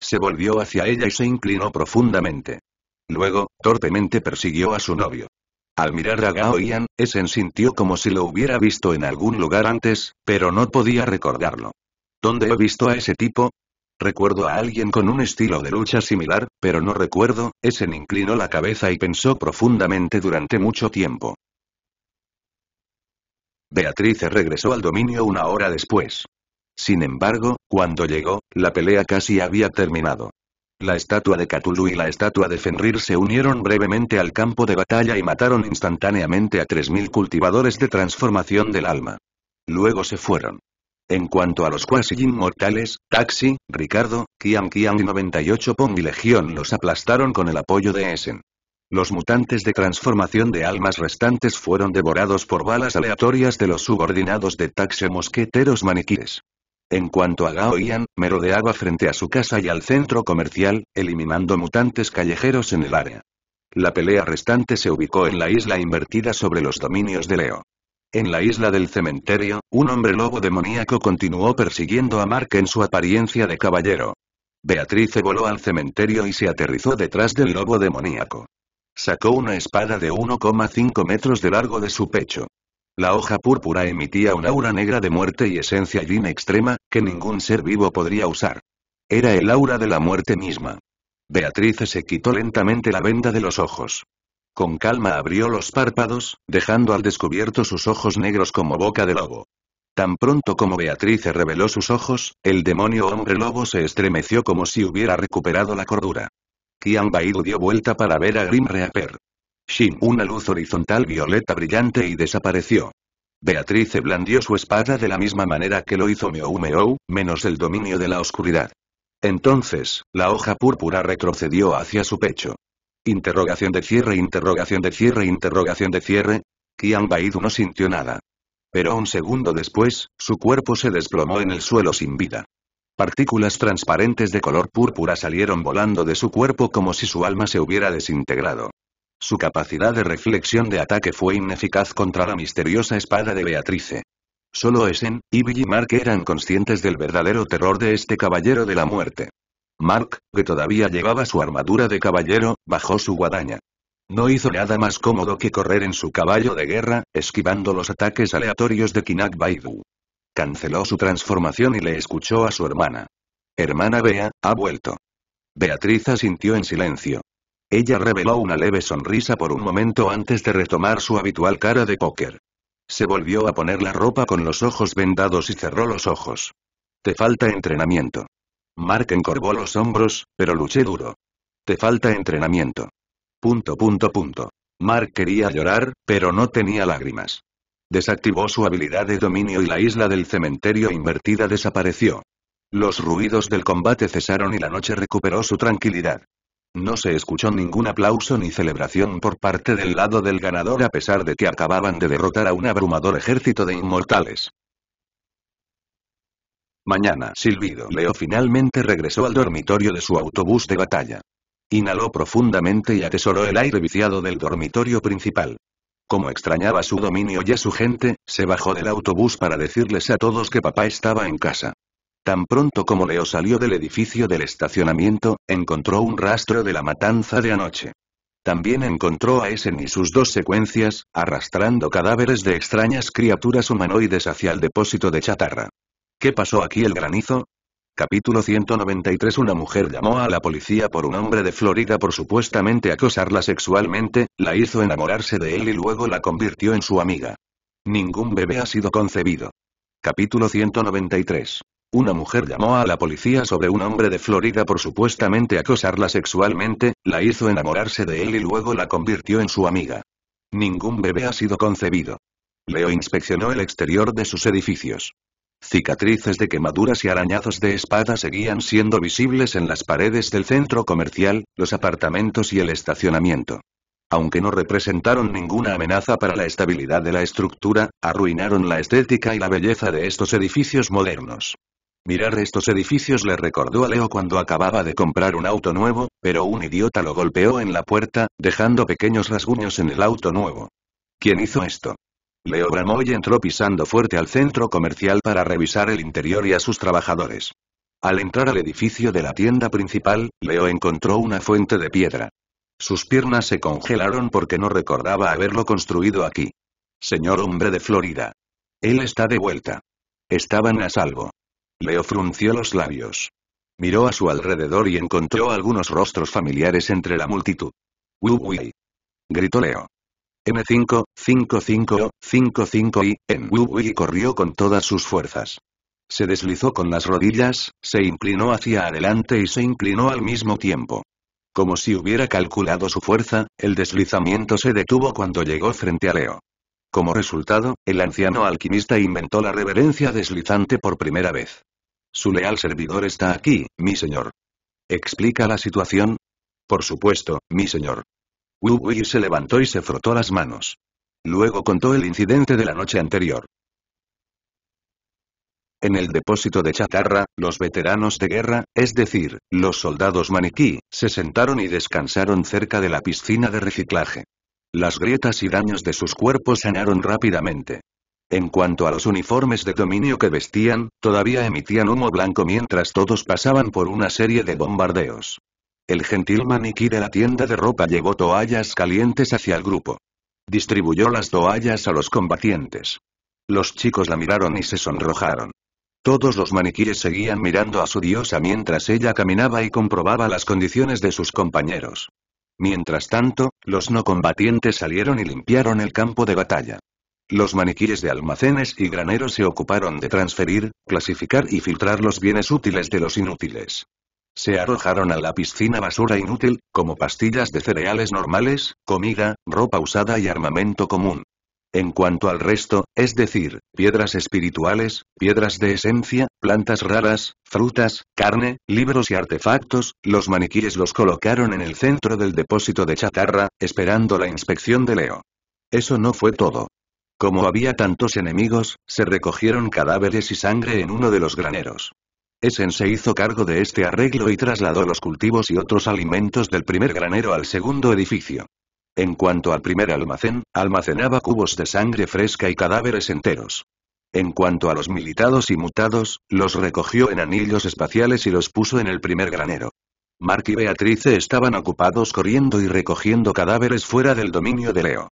Se volvió hacia ella y se inclinó profundamente. Luego, torpemente persiguió a su novio. Al mirar a Gao Yan, Essen sintió como si lo hubiera visto en algún lugar antes, pero no podía recordarlo. ¿Dónde he visto a ese tipo? Recuerdo a alguien con un estilo de lucha similar, pero no recuerdo, Essen inclinó la cabeza y pensó profundamente durante mucho tiempo. Beatrice regresó al dominio una hora después. Sin embargo, cuando llegó, la pelea casi había terminado. La estatua de Cthulhu y la estatua de Fenrir se unieron brevemente al campo de batalla y mataron instantáneamente a 3.000 cultivadores de transformación del alma. Luego se fueron. En cuanto a los cuasi inmortales, Taxi, Ricardo, Kian Kian y 98 Pong y Legión los aplastaron con el apoyo de Essen. Los mutantes de transformación de almas restantes fueron devorados por balas aleatorias de los subordinados de Taxi mosqueteros maniquíes. En cuanto a Gao Yan, merodeaba frente a su casa y al centro comercial, eliminando mutantes callejeros en el área. La pelea restante se ubicó en la isla invertida sobre los dominios de Leo. En la isla del cementerio, un hombre lobo demoníaco continuó persiguiendo a Mark en su apariencia de caballero. Beatrice voló al cementerio y se aterrizó detrás del lobo demoníaco. Sacó una espada de 1,5 metros de largo de su pecho. La hoja púrpura emitía un aura negra de muerte y esencia yin extrema, que ningún ser vivo podría usar. Era el aura de la muerte misma. Beatriz se quitó lentamente la venda de los ojos. Con calma abrió los párpados, dejando al descubierto sus ojos negros como boca de lobo. Tan pronto como Beatriz reveló sus ojos, el demonio hombre lobo se estremeció como si hubiera recuperado la cordura. Qian Baidu dio vuelta para ver a Grim Reaper. Shin, una luz horizontal violeta brillante y desapareció. Beatrice blandió su espada de la misma manera que lo hizo Meou Meou, menos el dominio de la oscuridad. Entonces, la hoja púrpura retrocedió hacia su pecho. Interrogación de cierre, interrogación de cierre, interrogación de cierre. Qian Baidu no sintió nada. Pero un segundo después, su cuerpo se desplomó en el suelo sin vida. Partículas transparentes de color púrpura salieron volando de su cuerpo como si su alma se hubiera desintegrado. Su capacidad de reflexión de ataque fue ineficaz contra la misteriosa espada de Beatrice. Solo Essen, Ivy y Mark eran conscientes del verdadero terror de este caballero de la muerte. Mark, que todavía llevaba su armadura de caballero, bajó su guadaña. No hizo nada más cómodo que correr en su caballo de guerra, esquivando los ataques aleatorios de Kinak Baidu. Canceló su transformación y le escuchó a su hermana. Hermana Bea, ha vuelto. Beatriz asintió en silencio. Ella reveló una leve sonrisa por un momento antes de retomar su habitual cara de póker. Se volvió a poner la ropa con los ojos vendados y cerró los ojos. Te falta entrenamiento. Mark encorvó los hombros, pero luché duro. Te falta entrenamiento. Punto punto punto. Mark quería llorar, pero no tenía lágrimas. Desactivó su habilidad de dominio y la isla del cementerio invertida desapareció. Los ruidos del combate cesaron y la noche recuperó su tranquilidad. No se escuchó ningún aplauso ni celebración por parte del lado del ganador a pesar de que acababan de derrotar a un abrumador ejército de inmortales. Mañana, silbido. Leo finalmente regresó al dormitorio de su autobús de batalla. Inhaló profundamente y atesoró el aire viciado del dormitorio principal. Como extrañaba su dominio y a su gente, se bajó del autobús para decirles a todos que papá estaba en casa. Tan pronto como Leo salió del edificio del estacionamiento, encontró un rastro de la matanza de anoche. También encontró a Essen y sus dos secuencias, arrastrando cadáveres de extrañas criaturas humanoides hacia el depósito de chatarra. ¿Qué pasó aquí el granizo? Capítulo 193 Una mujer llamó a la policía por un hombre de Florida por supuestamente acosarla sexualmente, la hizo enamorarse de él y luego la convirtió en su amiga. Ningún bebé ha sido concebido. Capítulo 193 una mujer llamó a la policía sobre un hombre de Florida por supuestamente acosarla sexualmente, la hizo enamorarse de él y luego la convirtió en su amiga. Ningún bebé ha sido concebido. Leo inspeccionó el exterior de sus edificios. Cicatrices de quemaduras y arañazos de espada seguían siendo visibles en las paredes del centro comercial, los apartamentos y el estacionamiento. Aunque no representaron ninguna amenaza para la estabilidad de la estructura, arruinaron la estética y la belleza de estos edificios modernos. Mirar estos edificios le recordó a Leo cuando acababa de comprar un auto nuevo, pero un idiota lo golpeó en la puerta, dejando pequeños rasguños en el auto nuevo. ¿Quién hizo esto? Leo bramó y entró pisando fuerte al centro comercial para revisar el interior y a sus trabajadores. Al entrar al edificio de la tienda principal, Leo encontró una fuente de piedra. Sus piernas se congelaron porque no recordaba haberlo construido aquí. Señor hombre de Florida. Él está de vuelta. Estaban a salvo. Leo frunció los labios. Miró a su alrededor y encontró algunos rostros familiares entre la multitud. Wu Gritó Leo. M5, 55, 55 y, en Wu corrió con todas sus fuerzas. Se deslizó con las rodillas, se inclinó hacia adelante y se inclinó al mismo tiempo. Como si hubiera calculado su fuerza, el deslizamiento se detuvo cuando llegó frente a Leo. Como resultado, el anciano alquimista inventó la reverencia deslizante por primera vez. Su leal servidor está aquí, mi señor. ¿Explica la situación? Por supuesto, mi señor. Wu se levantó y se frotó las manos. Luego contó el incidente de la noche anterior. En el depósito de chatarra, los veteranos de guerra, es decir, los soldados maniquí, se sentaron y descansaron cerca de la piscina de reciclaje. Las grietas y daños de sus cuerpos sanaron rápidamente. En cuanto a los uniformes de dominio que vestían, todavía emitían humo blanco mientras todos pasaban por una serie de bombardeos. El gentil maniquí de la tienda de ropa llevó toallas calientes hacia el grupo. Distribuyó las toallas a los combatientes. Los chicos la miraron y se sonrojaron. Todos los maniquíes seguían mirando a su diosa mientras ella caminaba y comprobaba las condiciones de sus compañeros. Mientras tanto, los no combatientes salieron y limpiaron el campo de batalla. Los maniquíes de almacenes y graneros se ocuparon de transferir, clasificar y filtrar los bienes útiles de los inútiles. Se arrojaron a la piscina basura inútil, como pastillas de cereales normales, comida, ropa usada y armamento común. En cuanto al resto, es decir, piedras espirituales, piedras de esencia, plantas raras, frutas, carne, libros y artefactos, los maniquíes los colocaron en el centro del depósito de chatarra, esperando la inspección de Leo. Eso no fue todo. Como había tantos enemigos, se recogieron cadáveres y sangre en uno de los graneros. Essen se hizo cargo de este arreglo y trasladó los cultivos y otros alimentos del primer granero al segundo edificio. En cuanto al primer almacén, almacenaba cubos de sangre fresca y cadáveres enteros. En cuanto a los militados y mutados, los recogió en anillos espaciales y los puso en el primer granero. Mark y Beatrice estaban ocupados corriendo y recogiendo cadáveres fuera del dominio de Leo.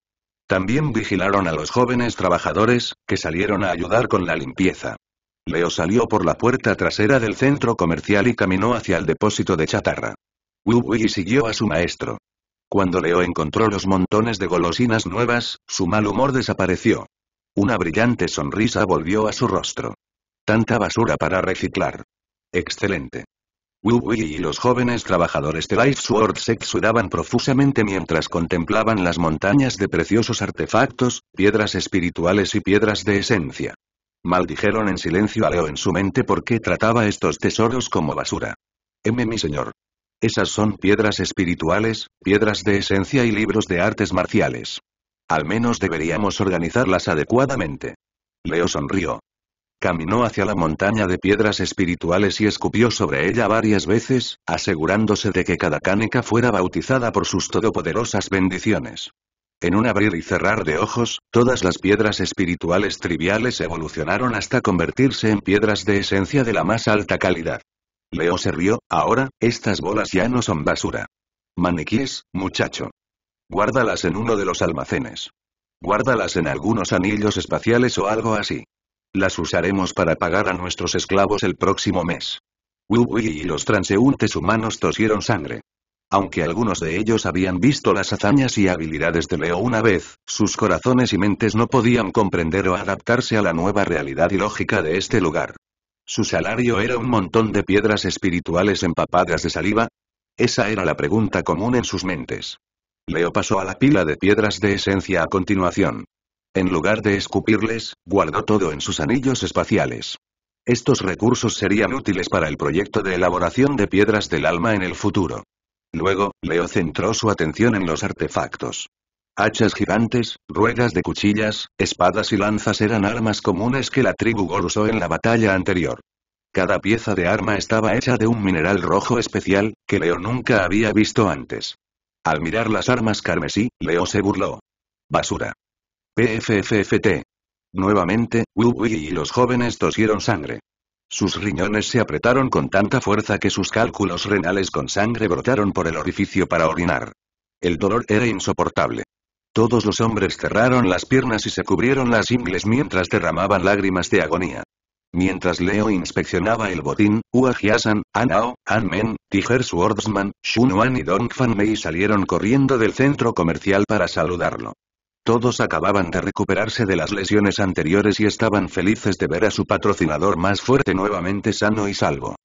También vigilaron a los jóvenes trabajadores, que salieron a ayudar con la limpieza. Leo salió por la puerta trasera del centro comercial y caminó hacia el depósito de chatarra. Wu siguió a su maestro. Cuando Leo encontró los montones de golosinas nuevas, su mal humor desapareció. Una brillante sonrisa volvió a su rostro. Tanta basura para reciclar. Excelente. Wu y los jóvenes trabajadores de Life Sword se exudaban profusamente mientras contemplaban las montañas de preciosos artefactos, piedras espirituales y piedras de esencia. Maldijeron en silencio a Leo en su mente porque trataba estos tesoros como basura. M mi señor. Esas son piedras espirituales, piedras de esencia y libros de artes marciales. Al menos deberíamos organizarlas adecuadamente. Leo sonrió. Caminó hacia la montaña de piedras espirituales y escupió sobre ella varias veces, asegurándose de que cada cánica fuera bautizada por sus todopoderosas bendiciones. En un abrir y cerrar de ojos, todas las piedras espirituales triviales evolucionaron hasta convertirse en piedras de esencia de la más alta calidad. Leo se rió, ahora, estas bolas ya no son basura. Maniquíes, muchacho. Guárdalas en uno de los almacenes. Guárdalas en algunos anillos espaciales o algo así. Las usaremos para pagar a nuestros esclavos el próximo mes. Wu y los transeúntes humanos tosieron sangre. Aunque algunos de ellos habían visto las hazañas y habilidades de Leo una vez, sus corazones y mentes no podían comprender o adaptarse a la nueva realidad y lógica de este lugar. ¿Su salario era un montón de piedras espirituales empapadas de saliva? Esa era la pregunta común en sus mentes. Leo pasó a la pila de piedras de esencia a continuación. En lugar de escupirles, guardó todo en sus anillos espaciales. Estos recursos serían útiles para el proyecto de elaboración de piedras del alma en el futuro. Luego, Leo centró su atención en los artefactos. Hachas gigantes, ruedas de cuchillas, espadas y lanzas eran armas comunes que la tribu Gor usó en la batalla anterior. Cada pieza de arma estaba hecha de un mineral rojo especial, que Leo nunca había visto antes. Al mirar las armas carmesí, Leo se burló. Basura. PFFFT. Nuevamente, Wu y los jóvenes tosieron sangre. Sus riñones se apretaron con tanta fuerza que sus cálculos renales con sangre brotaron por el orificio para orinar. El dolor era insoportable. Todos los hombres cerraron las piernas y se cubrieron las ingles mientras derramaban lágrimas de agonía. Mientras Leo inspeccionaba el botín, Hua Jiasan, Anao, Men, Tiger Swordsman, Shunuan y Dong Fan Mei salieron corriendo del centro comercial para saludarlo. Todos acababan de recuperarse de las lesiones anteriores y estaban felices de ver a su patrocinador más fuerte nuevamente sano y salvo.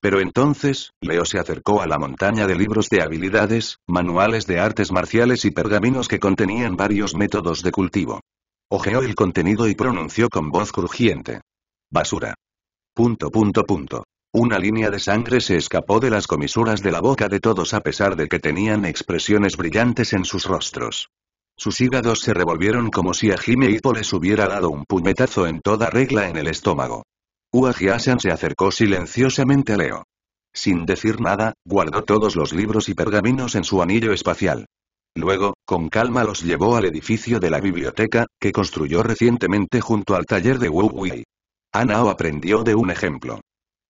Pero entonces, Leo se acercó a la montaña de libros de habilidades, manuales de artes marciales y pergaminos que contenían varios métodos de cultivo. Ojeó el contenido y pronunció con voz crujiente. Basura. Punto punto punto. Una línea de sangre se escapó de las comisuras de la boca de todos a pesar de que tenían expresiones brillantes en sus rostros. Sus hígados se revolvieron como si a Jime Hippo les hubiera dado un puñetazo en toda regla en el estómago. Jiasan se acercó silenciosamente a Leo. Sin decir nada, guardó todos los libros y pergaminos en su anillo espacial. Luego, con calma los llevó al edificio de la biblioteca, que construyó recientemente junto al taller de Wu Wei. Anao aprendió de un ejemplo.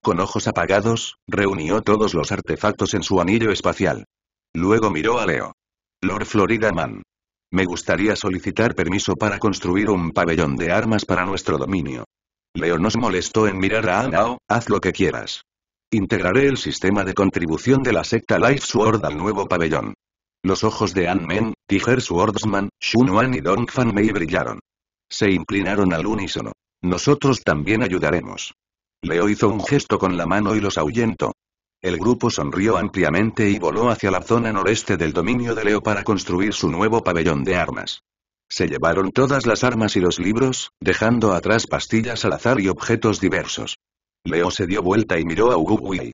Con ojos apagados, reunió todos los artefactos en su anillo espacial. Luego miró a Leo. Lord Florida Man. Me gustaría solicitar permiso para construir un pabellón de armas para nuestro dominio. Leo nos molestó en mirar a Anao, haz lo que quieras. Integraré el sistema de contribución de la secta Life Sword al nuevo pabellón. Los ojos de An-Men, Tiger Swordsman, Shunwan y Dong Fan Mei brillaron. Se inclinaron al unísono. Nosotros también ayudaremos. Leo hizo un gesto con la mano y los ahuyentó. El grupo sonrió ampliamente y voló hacia la zona noreste del dominio de Leo para construir su nuevo pabellón de armas. Se llevaron todas las armas y los libros, dejando atrás pastillas al azar y objetos diversos. Leo se dio vuelta y miró a Uguwei.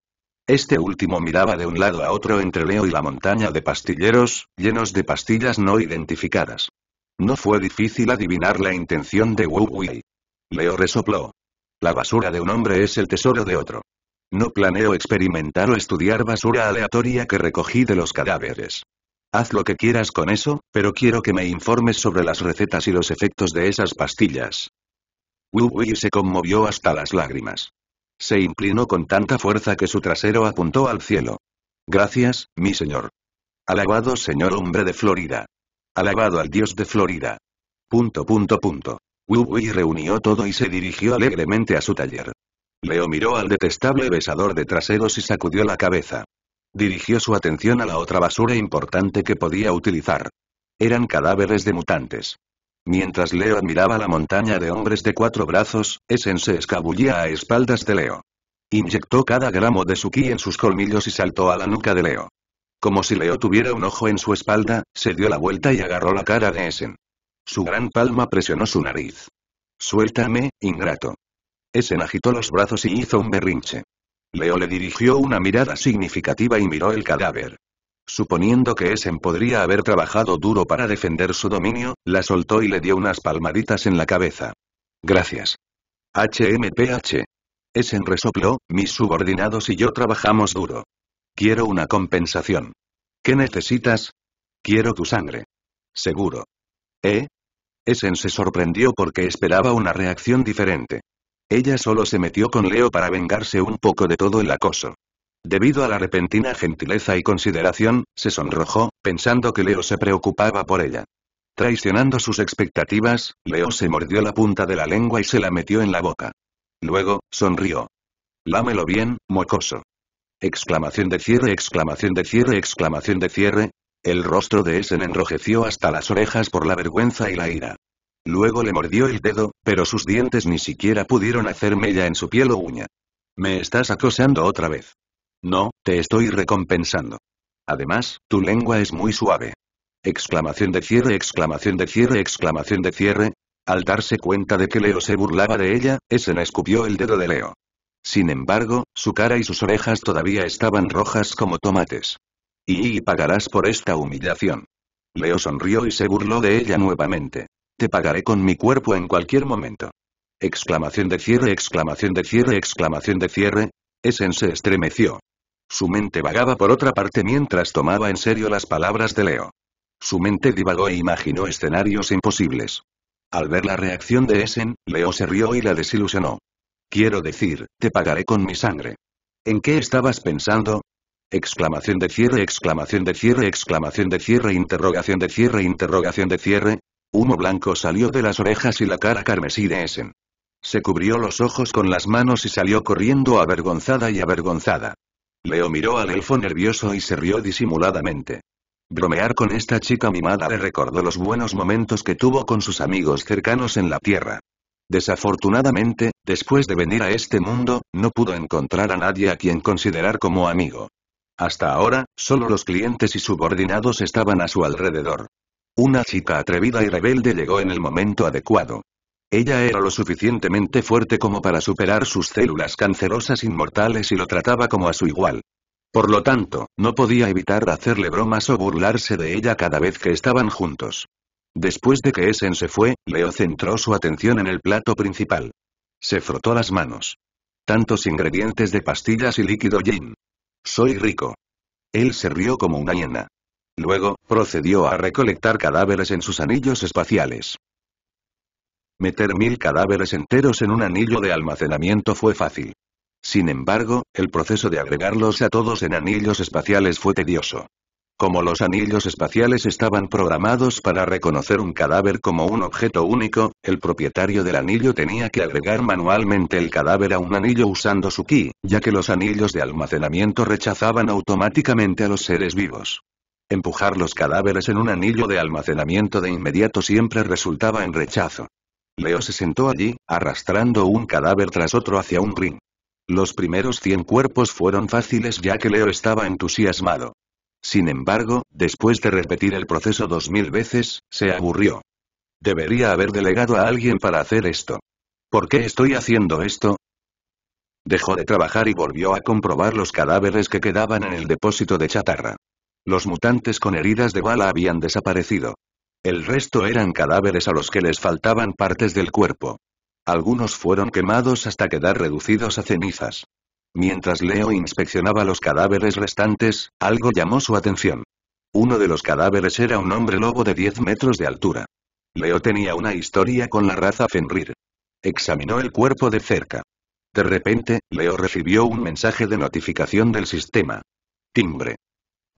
Este último miraba de un lado a otro entre Leo y la montaña de pastilleros, llenos de pastillas no identificadas. No fue difícil adivinar la intención de Wu Leo resopló. La basura de un hombre es el tesoro de otro. No planeo experimentar o estudiar basura aleatoria que recogí de los cadáveres. Haz lo que quieras con eso, pero quiero que me informes sobre las recetas y los efectos de esas pastillas. Wu Wei se conmovió hasta las lágrimas. Se inclinó con tanta fuerza que su trasero apuntó al cielo. Gracias, mi señor. Alabado señor hombre de Florida. Alabado al dios de Florida. Punto punto punto. Reunió todo y se dirigió alegremente a su taller. Leo miró al detestable besador de traseros y sacudió la cabeza. Dirigió su atención a la otra basura importante que podía utilizar. Eran cadáveres de mutantes. Mientras Leo admiraba la montaña de hombres de cuatro brazos, Essen se escabullía a espaldas de Leo. Inyectó cada gramo de su ki en sus colmillos y saltó a la nuca de Leo. Como si Leo tuviera un ojo en su espalda, se dio la vuelta y agarró la cara de Essen. Su gran palma presionó su nariz. Suéltame, ingrato. Essen agitó los brazos y hizo un berrinche. Leo le dirigió una mirada significativa y miró el cadáver. Suponiendo que Essen podría haber trabajado duro para defender su dominio, la soltó y le dio unas palmaditas en la cabeza. Gracias. HMPH. Essen resopló, mis subordinados y yo trabajamos duro. Quiero una compensación. ¿Qué necesitas? Quiero tu sangre. Seguro. ¿Eh? Essen se sorprendió porque esperaba una reacción diferente. Ella solo se metió con Leo para vengarse un poco de todo el acoso. Debido a la repentina gentileza y consideración, se sonrojó, pensando que Leo se preocupaba por ella. Traicionando sus expectativas, Leo se mordió la punta de la lengua y se la metió en la boca. Luego, sonrió. Lámelo bien, mocoso. Exclamación de cierre, exclamación de cierre, exclamación de cierre. El rostro de Essen enrojeció hasta las orejas por la vergüenza y la ira. Luego le mordió el dedo, pero sus dientes ni siquiera pudieron hacer mella en su piel o uña. Me estás acosando otra vez. No, te estoy recompensando. Además, tu lengua es muy suave. Exclamación de cierre, exclamación de cierre, exclamación de cierre. Al darse cuenta de que Leo se burlaba de ella, Essen escupió el dedo de Leo. Sin embargo, su cara y sus orejas todavía estaban rojas como tomates. Y, pagarás por esta humillación. Leo sonrió y se burló de ella nuevamente. Te pagaré con mi cuerpo en cualquier momento. Exclamación de cierre, exclamación de cierre, exclamación de cierre. Essen se estremeció. Su mente vagaba por otra parte mientras tomaba en serio las palabras de Leo. Su mente divagó e imaginó escenarios imposibles. Al ver la reacción de Essen, Leo se rió y la desilusionó. Quiero decir, te pagaré con mi sangre. ¿En qué estabas pensando? Exclamación de cierre, exclamación de cierre, exclamación de cierre, interrogación de cierre, interrogación de cierre. Humo blanco salió de las orejas y la cara carmesí de Essen. Se cubrió los ojos con las manos y salió corriendo avergonzada y avergonzada. Leo miró al elfo nervioso y se rió disimuladamente. Bromear con esta chica mimada le recordó los buenos momentos que tuvo con sus amigos cercanos en la Tierra. Desafortunadamente, después de venir a este mundo, no pudo encontrar a nadie a quien considerar como amigo. Hasta ahora, solo los clientes y subordinados estaban a su alrededor. Una chica atrevida y rebelde llegó en el momento adecuado. Ella era lo suficientemente fuerte como para superar sus células cancerosas inmortales y lo trataba como a su igual. Por lo tanto, no podía evitar hacerle bromas o burlarse de ella cada vez que estaban juntos. Después de que Essen se fue, Leo centró su atención en el plato principal. Se frotó las manos. Tantos ingredientes de pastillas y líquido yin. Soy rico. Él se rió como una hiena. Luego, procedió a recolectar cadáveres en sus anillos espaciales. Meter mil cadáveres enteros en un anillo de almacenamiento fue fácil. Sin embargo, el proceso de agregarlos a todos en anillos espaciales fue tedioso. Como los anillos espaciales estaban programados para reconocer un cadáver como un objeto único, el propietario del anillo tenía que agregar manualmente el cadáver a un anillo usando su ki, ya que los anillos de almacenamiento rechazaban automáticamente a los seres vivos. Empujar los cadáveres en un anillo de almacenamiento de inmediato siempre resultaba en rechazo. Leo se sentó allí, arrastrando un cadáver tras otro hacia un ring. Los primeros 100 cuerpos fueron fáciles ya que Leo estaba entusiasmado. Sin embargo, después de repetir el proceso dos mil veces, se aburrió. Debería haber delegado a alguien para hacer esto. ¿Por qué estoy haciendo esto? Dejó de trabajar y volvió a comprobar los cadáveres que quedaban en el depósito de chatarra. Los mutantes con heridas de bala habían desaparecido. El resto eran cadáveres a los que les faltaban partes del cuerpo. Algunos fueron quemados hasta quedar reducidos a cenizas. Mientras Leo inspeccionaba los cadáveres restantes, algo llamó su atención. Uno de los cadáveres era un hombre lobo de 10 metros de altura. Leo tenía una historia con la raza Fenrir. Examinó el cuerpo de cerca. De repente, Leo recibió un mensaje de notificación del sistema. Timbre.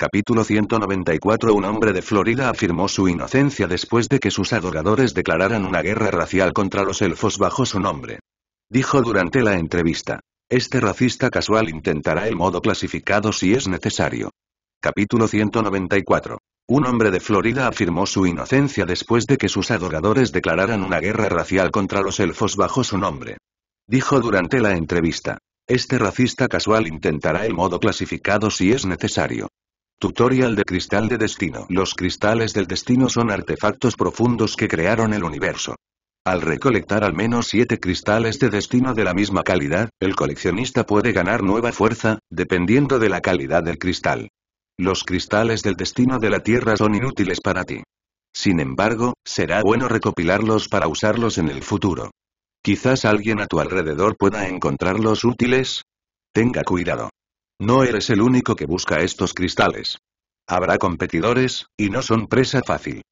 Capítulo 194 Un hombre de Florida afirmó su inocencia después de que sus adoradores declararan una guerra racial contra los elfos bajo su nombre. Dijo durante la entrevista. Este racista casual intentará el modo clasificado si es necesario. Capítulo 194. Un hombre de Florida afirmó su inocencia después de que sus adoradores declararan una guerra racial contra los elfos bajo su nombre. Dijo durante la entrevista. Este racista casual intentará el modo clasificado si es necesario. Tutorial de Cristal de Destino. Los cristales del destino son artefactos profundos que crearon el universo. Al recolectar al menos siete cristales de destino de la misma calidad, el coleccionista puede ganar nueva fuerza, dependiendo de la calidad del cristal. Los cristales del destino de la Tierra son inútiles para ti. Sin embargo, será bueno recopilarlos para usarlos en el futuro. Quizás alguien a tu alrededor pueda encontrarlos útiles. Tenga cuidado. No eres el único que busca estos cristales. Habrá competidores, y no son presa fácil.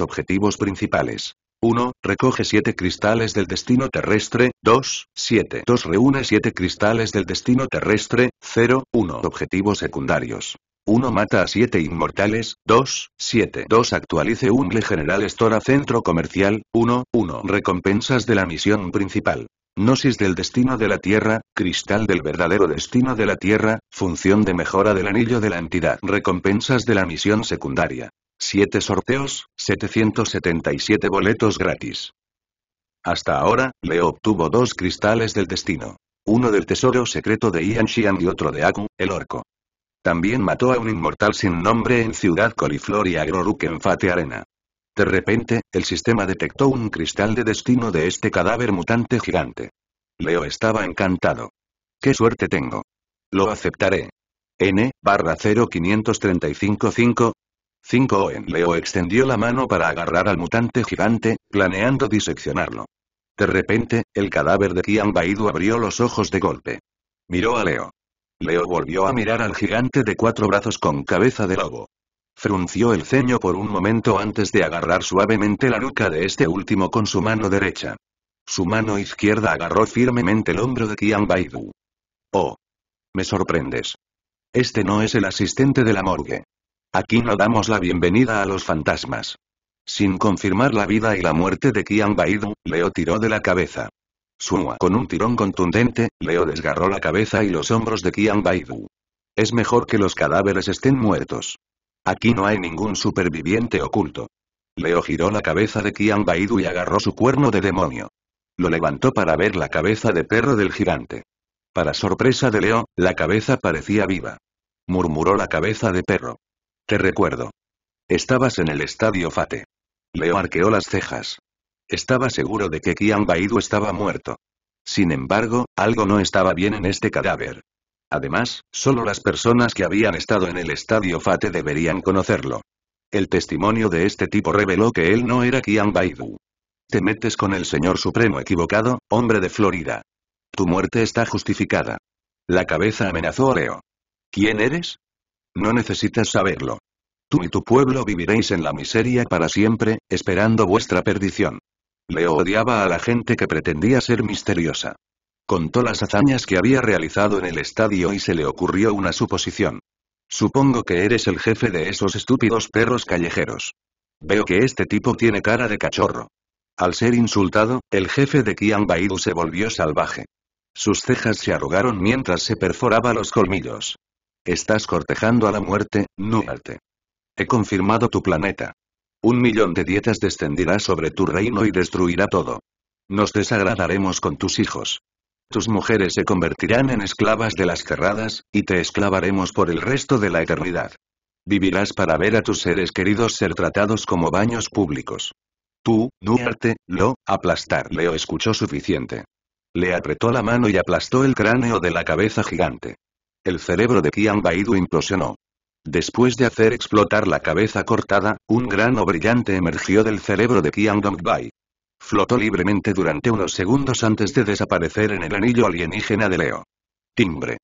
Objetivos principales. 1. Recoge 7 cristales del destino terrestre. 2. 7. 2. Reúne 7 cristales del destino terrestre. 0. 1. Objetivos secundarios. 1. Mata a 7 inmortales. 2. 7. 2. Actualice Umble General Store Centro Comercial. 1. 1. Recompensas de la misión principal. Gnosis del destino de la Tierra, cristal del verdadero destino de la Tierra, función de mejora del anillo de la entidad. Recompensas de la misión secundaria. 7 sorteos, 777 boletos gratis. Hasta ahora, Leo obtuvo dos cristales del destino. Uno del tesoro secreto de Ian Xian y otro de Aku, el orco. También mató a un inmortal sin nombre en Ciudad Coliflor y Agroruk en Fate Arena. De repente, el sistema detectó un cristal de destino de este cadáver mutante gigante. Leo estaba encantado. ¡Qué suerte tengo! Lo aceptaré. N, barra 05355. 5 en Leo extendió la mano para agarrar al mutante gigante, planeando diseccionarlo. De repente, el cadáver de Kian Baidu abrió los ojos de golpe. Miró a Leo. Leo volvió a mirar al gigante de cuatro brazos con cabeza de lobo. Frunció el ceño por un momento antes de agarrar suavemente la nuca de este último con su mano derecha. Su mano izquierda agarró firmemente el hombro de Qian Baidu. Oh. Me sorprendes. Este no es el asistente de la morgue. Aquí no damos la bienvenida a los fantasmas. Sin confirmar la vida y la muerte de Qian Baidu, Leo tiró de la cabeza. Sua con un tirón contundente, Leo desgarró la cabeza y los hombros de Qian Baidu. Es mejor que los cadáveres estén muertos. Aquí no hay ningún superviviente oculto. Leo giró la cabeza de Qian Baidu y agarró su cuerno de demonio. Lo levantó para ver la cabeza de perro del gigante. Para sorpresa de Leo, la cabeza parecía viva. Murmuró la cabeza de perro. Te recuerdo. Estabas en el estadio Fate. Leo arqueó las cejas. Estaba seguro de que Qian Baidu estaba muerto. Sin embargo, algo no estaba bien en este cadáver. Además, solo las personas que habían estado en el estadio Fate deberían conocerlo. El testimonio de este tipo reveló que él no era Qian Baidu. Te metes con el señor supremo equivocado, hombre de Florida. Tu muerte está justificada. La cabeza amenazó a Leo. ¿Quién eres? No necesitas saberlo. Tú y tu pueblo viviréis en la miseria para siempre, esperando vuestra perdición. Leo odiaba a la gente que pretendía ser misteriosa. Contó las hazañas que había realizado en el estadio y se le ocurrió una suposición. Supongo que eres el jefe de esos estúpidos perros callejeros. Veo que este tipo tiene cara de cachorro. Al ser insultado, el jefe de Qian Baidu se volvió salvaje. Sus cejas se arrugaron mientras se perforaba los colmillos. Estás cortejando a la muerte, Nuarte. He confirmado tu planeta. Un millón de dietas descenderá sobre tu reino y destruirá todo. Nos desagradaremos con tus hijos. Tus mujeres se convertirán en esclavas de las cerradas, y te esclavaremos por el resto de la eternidad. Vivirás para ver a tus seres queridos ser tratados como baños públicos. Tú, Duarte, lo, aplastar. Leo escuchó suficiente. Le apretó la mano y aplastó el cráneo de la cabeza gigante. El cerebro de Qian Baidu implosionó. Después de hacer explotar la cabeza cortada, un grano brillante emergió del cerebro de Qian Dongbai. Flotó libremente durante unos segundos antes de desaparecer en el anillo alienígena de Leo. Timbre.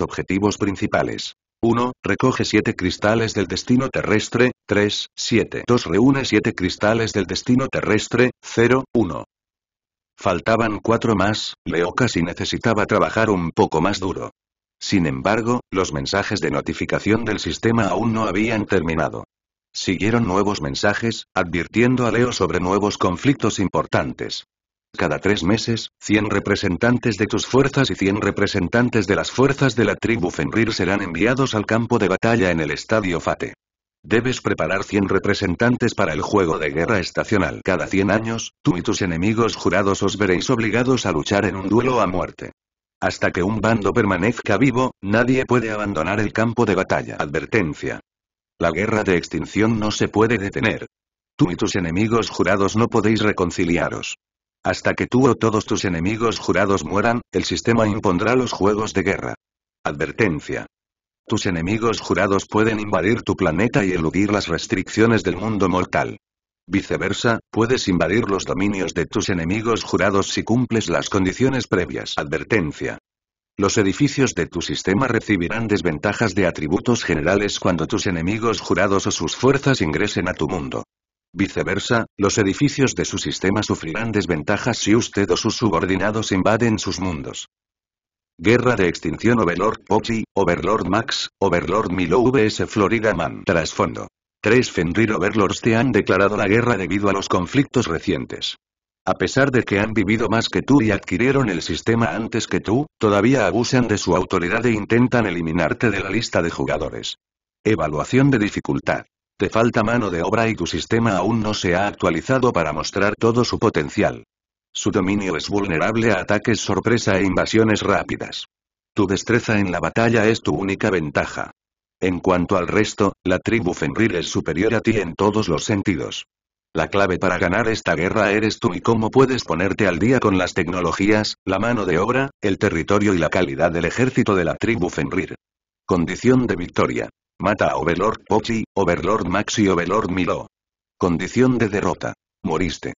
Objetivos principales. 1. Recoge 7 cristales del destino terrestre, 3, 7. 2. Reúne 7 cristales del destino terrestre, 0, 1. Faltaban 4 más, Leo casi necesitaba trabajar un poco más duro. Sin embargo, los mensajes de notificación del sistema aún no habían terminado. Siguieron nuevos mensajes, advirtiendo a Leo sobre nuevos conflictos importantes. Cada tres meses, 100 representantes de tus fuerzas y 100 representantes de las fuerzas de la tribu Fenrir serán enviados al campo de batalla en el estadio Fate. Debes preparar 100 representantes para el juego de guerra estacional. Cada 100 años, tú y tus enemigos jurados os veréis obligados a luchar en un duelo a muerte. Hasta que un bando permanezca vivo, nadie puede abandonar el campo de batalla. Advertencia. La guerra de extinción no se puede detener. Tú y tus enemigos jurados no podéis reconciliaros. Hasta que tú o todos tus enemigos jurados mueran, el sistema impondrá los juegos de guerra. Advertencia. Tus enemigos jurados pueden invadir tu planeta y eludir las restricciones del mundo mortal. Viceversa, puedes invadir los dominios de tus enemigos jurados si cumples las condiciones previas. Advertencia. Los edificios de tu sistema recibirán desventajas de atributos generales cuando tus enemigos jurados o sus fuerzas ingresen a tu mundo. Viceversa, los edificios de su sistema sufrirán desventajas si usted o sus subordinados invaden sus mundos. Guerra de extinción Overlord Pochi, Overlord Max, Overlord Milo vs Florida Man. Trasfondo. Tres Fenrir Overlords te han declarado la guerra debido a los conflictos recientes. A pesar de que han vivido más que tú y adquirieron el sistema antes que tú, todavía abusan de su autoridad e intentan eliminarte de la lista de jugadores. Evaluación de dificultad. Te falta mano de obra y tu sistema aún no se ha actualizado para mostrar todo su potencial. Su dominio es vulnerable a ataques sorpresa e invasiones rápidas. Tu destreza en la batalla es tu única ventaja. En cuanto al resto, la tribu Fenrir es superior a ti en todos los sentidos. La clave para ganar esta guerra eres tú y cómo puedes ponerte al día con las tecnologías, la mano de obra, el territorio y la calidad del ejército de la tribu Fenrir. Condición de victoria. Mata a Overlord Pochi, Overlord Max y Overlord Milo. Condición de derrota. Moriste.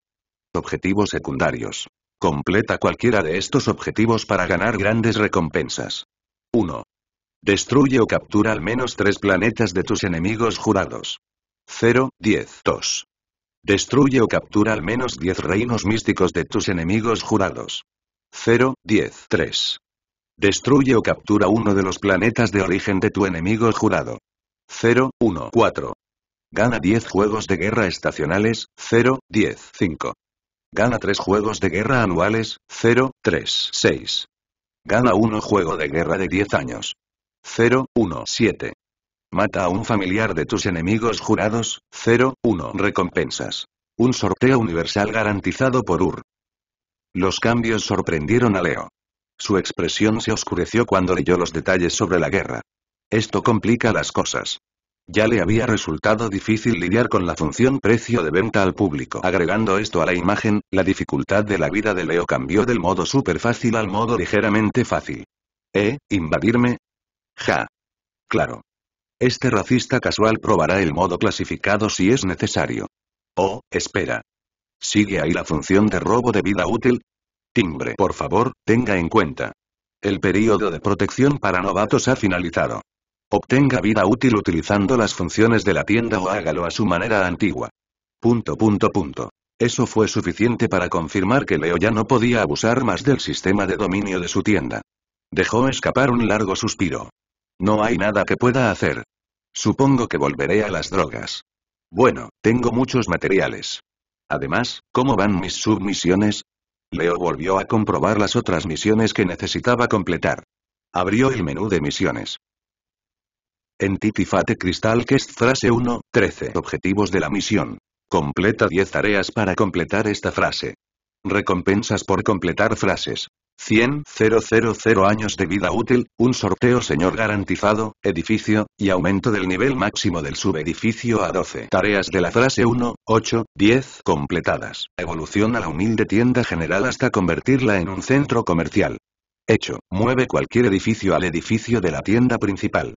Objetivos secundarios. Completa cualquiera de estos objetivos para ganar grandes recompensas. 1. Destruye o captura al menos tres planetas de tus enemigos jurados. 0, 10, 2. Destruye o captura al menos 10 reinos místicos de tus enemigos jurados. 0, 10, 3. Destruye o captura uno de los planetas de origen de tu enemigo jurado. 0, 1, 4. Gana 10 juegos de guerra estacionales, 0, 10, 5. Gana 3 juegos de guerra anuales, 0, 3, 6. Gana 1 juego de guerra de 10 años. 0, 1, 7. Mata a un familiar de tus enemigos jurados, 0, 1. Recompensas. Un sorteo universal garantizado por UR. Los cambios sorprendieron a Leo. Su expresión se oscureció cuando leyó los detalles sobre la guerra. Esto complica las cosas. Ya le había resultado difícil lidiar con la función precio de venta al público. Agregando esto a la imagen, la dificultad de la vida de Leo cambió del modo súper fácil al modo ligeramente fácil. ¿Eh? ¿Invadirme? Ja. Claro. Este racista casual probará el modo clasificado si es necesario. Oh, espera. ¿Sigue ahí la función de robo de vida útil? Timbre. Por favor, tenga en cuenta. El período de protección para novatos ha finalizado. Obtenga vida útil utilizando las funciones de la tienda o hágalo a su manera antigua. Punto punto punto. Eso fue suficiente para confirmar que Leo ya no podía abusar más del sistema de dominio de su tienda. Dejó escapar un largo suspiro. No hay nada que pueda hacer. Supongo que volveré a las drogas. Bueno, tengo muchos materiales. Además, ¿cómo van mis submisiones? Leo volvió a comprobar las otras misiones que necesitaba completar. Abrió el menú de misiones. Entity Fate Crystal Quest Frase 1, 13. Objetivos de la misión. Completa 10 tareas para completar esta frase. Recompensas por completar frases. 100, 000 años de vida útil, un sorteo señor garantizado, edificio, y aumento del nivel máximo del subedificio a 12. Tareas de la frase 1, 8, 10 completadas. Evolución a la humilde tienda general hasta convertirla en un centro comercial. Hecho, mueve cualquier edificio al edificio de la tienda principal.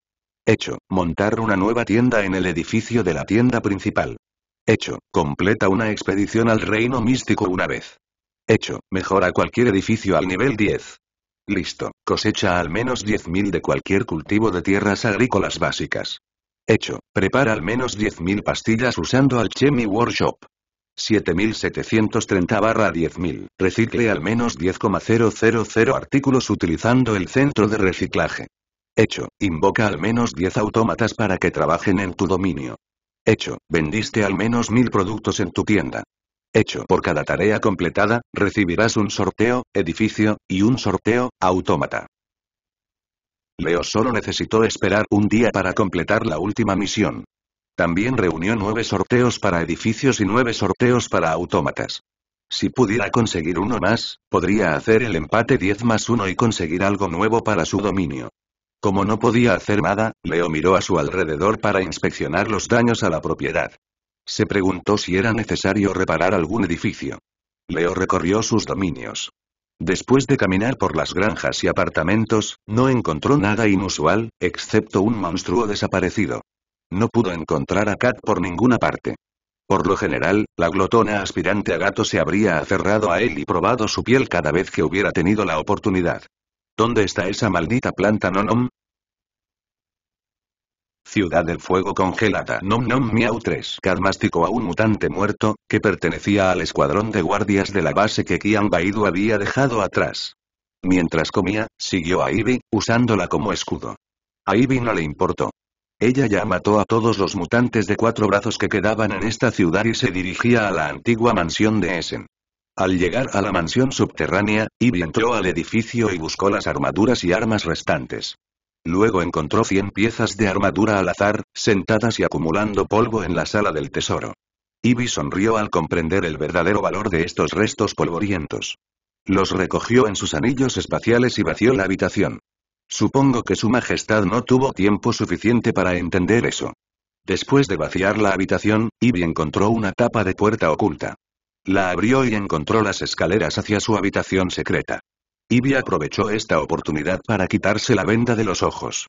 Hecho, montar una nueva tienda en el edificio de la tienda principal. Hecho, completa una expedición al reino místico una vez. Hecho, mejora cualquier edificio al nivel 10. Listo, cosecha al menos 10.000 de cualquier cultivo de tierras agrícolas básicas. Hecho, prepara al menos 10.000 pastillas usando Alchemy Workshop. 7730 barra 10.000. Recicle al menos 10,000 artículos utilizando el centro de reciclaje. Hecho, invoca al menos 10 autómatas para que trabajen en tu dominio. Hecho, vendiste al menos 1000 productos en tu tienda. Hecho. Por cada tarea completada, recibirás un sorteo, edificio, y un sorteo, autómata. Leo solo necesitó esperar un día para completar la última misión. También reunió nueve sorteos para edificios y nueve sorteos para autómatas. Si pudiera conseguir uno más, podría hacer el empate 10 más 1 y conseguir algo nuevo para su dominio. Como no podía hacer nada, Leo miró a su alrededor para inspeccionar los daños a la propiedad. Se preguntó si era necesario reparar algún edificio. Leo recorrió sus dominios. Después de caminar por las granjas y apartamentos, no encontró nada inusual, excepto un monstruo desaparecido. No pudo encontrar a Kat por ninguna parte. Por lo general, la glotona aspirante a gato se habría aferrado a él y probado su piel cada vez que hubiera tenido la oportunidad. ¿Dónde está esa maldita planta Nonom? Ciudad del Fuego congelada. Nom nom miau 3. Kat masticó a un mutante muerto, que pertenecía al escuadrón de guardias de la base que Kian Baidu había dejado atrás. Mientras comía, siguió a Ivy, usándola como escudo. A Ivy no le importó. Ella ya mató a todos los mutantes de cuatro brazos que quedaban en esta ciudad y se dirigía a la antigua mansión de Essen. Al llegar a la mansión subterránea, Ivy entró al edificio y buscó las armaduras y armas restantes. Luego encontró 100 piezas de armadura al azar, sentadas y acumulando polvo en la sala del tesoro. Ivy sonrió al comprender el verdadero valor de estos restos polvorientos. Los recogió en sus anillos espaciales y vació la habitación. Supongo que su majestad no tuvo tiempo suficiente para entender eso. Después de vaciar la habitación, Ivy encontró una tapa de puerta oculta. La abrió y encontró las escaleras hacia su habitación secreta. Ivy aprovechó esta oportunidad para quitarse la venda de los ojos.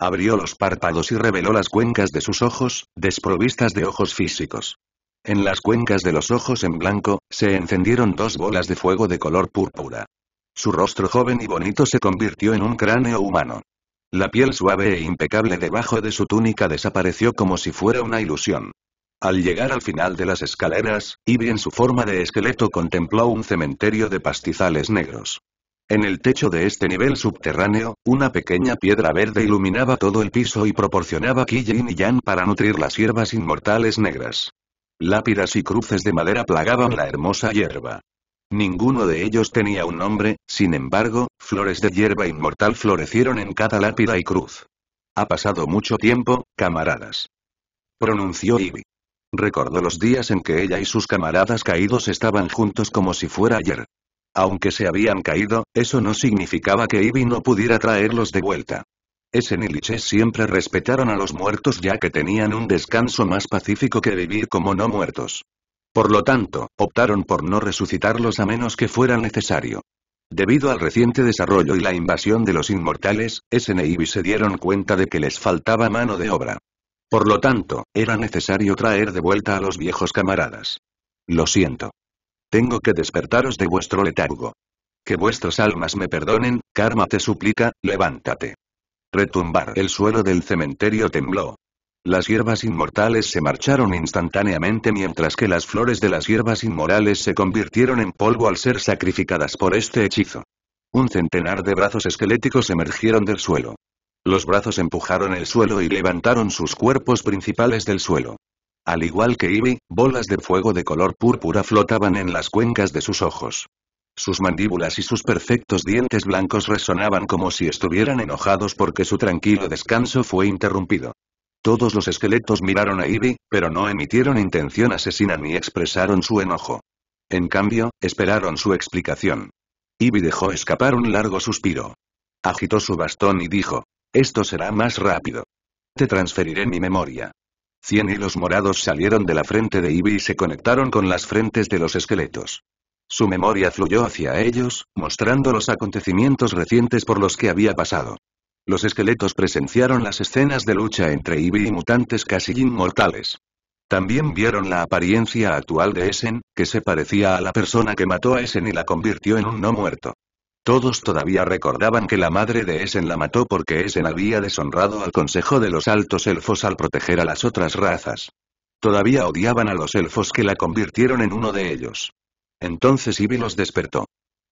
Abrió los párpados y reveló las cuencas de sus ojos, desprovistas de ojos físicos. En las cuencas de los ojos en blanco, se encendieron dos bolas de fuego de color púrpura. Su rostro joven y bonito se convirtió en un cráneo humano. La piel suave e impecable debajo de su túnica desapareció como si fuera una ilusión. Al llegar al final de las escaleras, Ivy en su forma de esqueleto contempló un cementerio de pastizales negros. En el techo de este nivel subterráneo, una pequeña piedra verde iluminaba todo el piso y proporcionaba ki y yang para nutrir las hierbas inmortales negras. Lápidas y cruces de madera plagaban la hermosa hierba. Ninguno de ellos tenía un nombre, sin embargo, flores de hierba inmortal florecieron en cada lápida y cruz. Ha pasado mucho tiempo, camaradas. Pronunció Ivy. Recordó los días en que ella y sus camaradas caídos estaban juntos como si fuera ayer. Aunque se habían caído, eso no significaba que Ivy no pudiera traerlos de vuelta. Essen y Liches siempre respetaron a los muertos ya que tenían un descanso más pacífico que vivir como no muertos. Por lo tanto, optaron por no resucitarlos a menos que fuera necesario. Debido al reciente desarrollo y la invasión de los inmortales, Essen e Ivy se dieron cuenta de que les faltaba mano de obra. Por lo tanto, era necesario traer de vuelta a los viejos camaradas. Lo siento. Tengo que despertaros de vuestro letargo. Que vuestras almas me perdonen, Karma te suplica, levántate. Retumbar. El suelo del cementerio tembló. Las hierbas inmortales se marcharon instantáneamente mientras que las flores de las hierbas inmorales se convirtieron en polvo al ser sacrificadas por este hechizo. Un centenar de brazos esqueléticos emergieron del suelo. Los brazos empujaron el suelo y levantaron sus cuerpos principales del suelo. Al igual que Ivy, bolas de fuego de color púrpura flotaban en las cuencas de sus ojos. Sus mandíbulas y sus perfectos dientes blancos resonaban como si estuvieran enojados porque su tranquilo descanso fue interrumpido. Todos los esqueletos miraron a Ivy, pero no emitieron intención asesina ni expresaron su enojo. En cambio, esperaron su explicación. Ivy dejó escapar un largo suspiro. Agitó su bastón y dijo. Esto será más rápido. Te transferiré mi memoria. Cien hilos morados salieron de la frente de Ivy y se conectaron con las frentes de los esqueletos. Su memoria fluyó hacia ellos, mostrando los acontecimientos recientes por los que había pasado. Los esqueletos presenciaron las escenas de lucha entre Ivy y mutantes casi inmortales. También vieron la apariencia actual de Essen, que se parecía a la persona que mató a Essen y la convirtió en un no muerto. Todos todavía recordaban que la madre de Essen la mató porque Essen había deshonrado al Consejo de los Altos Elfos al proteger a las otras razas. Todavía odiaban a los elfos que la convirtieron en uno de ellos. Entonces Ivy los despertó.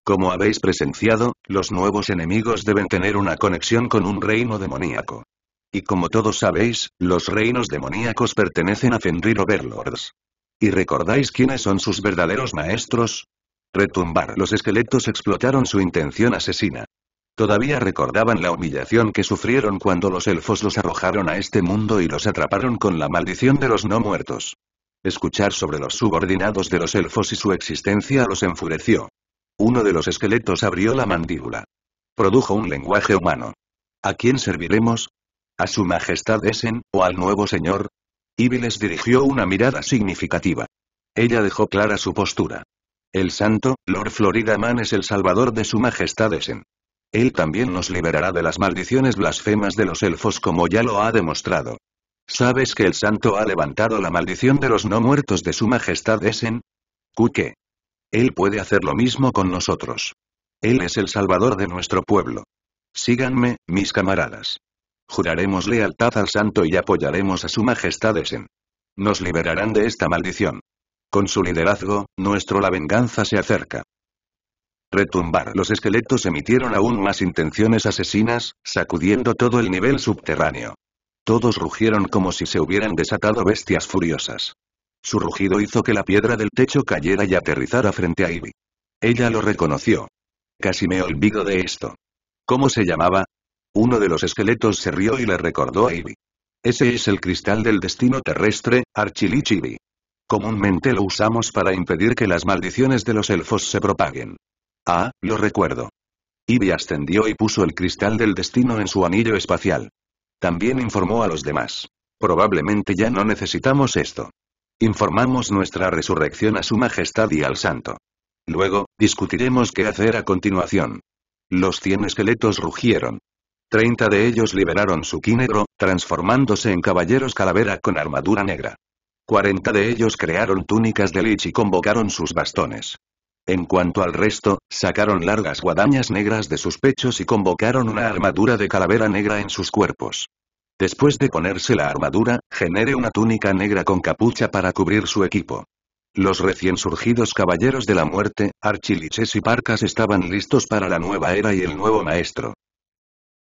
Como habéis presenciado, los nuevos enemigos deben tener una conexión con un reino demoníaco. Y como todos sabéis, los reinos demoníacos pertenecen a Fenrir Overlords. ¿Y recordáis quiénes son sus verdaderos maestros? Retumbar. Los esqueletos explotaron su intención asesina. Todavía recordaban la humillación que sufrieron cuando los elfos los arrojaron a este mundo y los atraparon con la maldición de los no muertos. Escuchar sobre los subordinados de los elfos y su existencia los enfureció. Uno de los esqueletos abrió la mandíbula. Produjo un lenguaje humano. ¿A quién serviremos? ¿A su majestad Essen, o al nuevo señor? Ivy les dirigió una mirada significativa. Ella dejó clara su postura. El santo, Lord Florida Man es el salvador de su majestad Esen. Él también nos liberará de las maldiciones blasfemas de los elfos como ya lo ha demostrado. ¿Sabes que el santo ha levantado la maldición de los no muertos de su majestad Esen? ¿Qué? Él puede hacer lo mismo con nosotros. Él es el salvador de nuestro pueblo. Síganme, mis camaradas. Juraremos lealtad al santo y apoyaremos a su majestad Esen. Nos liberarán de esta maldición. Con su liderazgo, nuestro la venganza se acerca. Retumbar. Los esqueletos emitieron aún más intenciones asesinas, sacudiendo todo el nivel subterráneo. Todos rugieron como si se hubieran desatado bestias furiosas. Su rugido hizo que la piedra del techo cayera y aterrizara frente a Ivy. Ella lo reconoció. Casi me olvido de esto. ¿Cómo se llamaba? Uno de los esqueletos se rió y le recordó a Ivy. Ese es el cristal del destino terrestre, Archilich Ivy. Comúnmente lo usamos para impedir que las maldiciones de los elfos se propaguen. Ah, lo recuerdo. Ivy ascendió y puso el cristal del destino en su anillo espacial. También informó a los demás. Probablemente ya no necesitamos esto. Informamos nuestra resurrección a su majestad y al santo. Luego, discutiremos qué hacer a continuación. Los cien esqueletos rugieron. Treinta de ellos liberaron su ki negro, transformándose en caballeros calavera con armadura negra. Cuarenta de ellos crearon túnicas de lich y convocaron sus bastones. En cuanto al resto, sacaron largas guadañas negras de sus pechos y convocaron una armadura de calavera negra en sus cuerpos. Después de ponerse la armadura, genere una túnica negra con capucha para cubrir su equipo. Los recién surgidos caballeros de la muerte, Archiliches y Parcas estaban listos para la nueva era y el nuevo maestro.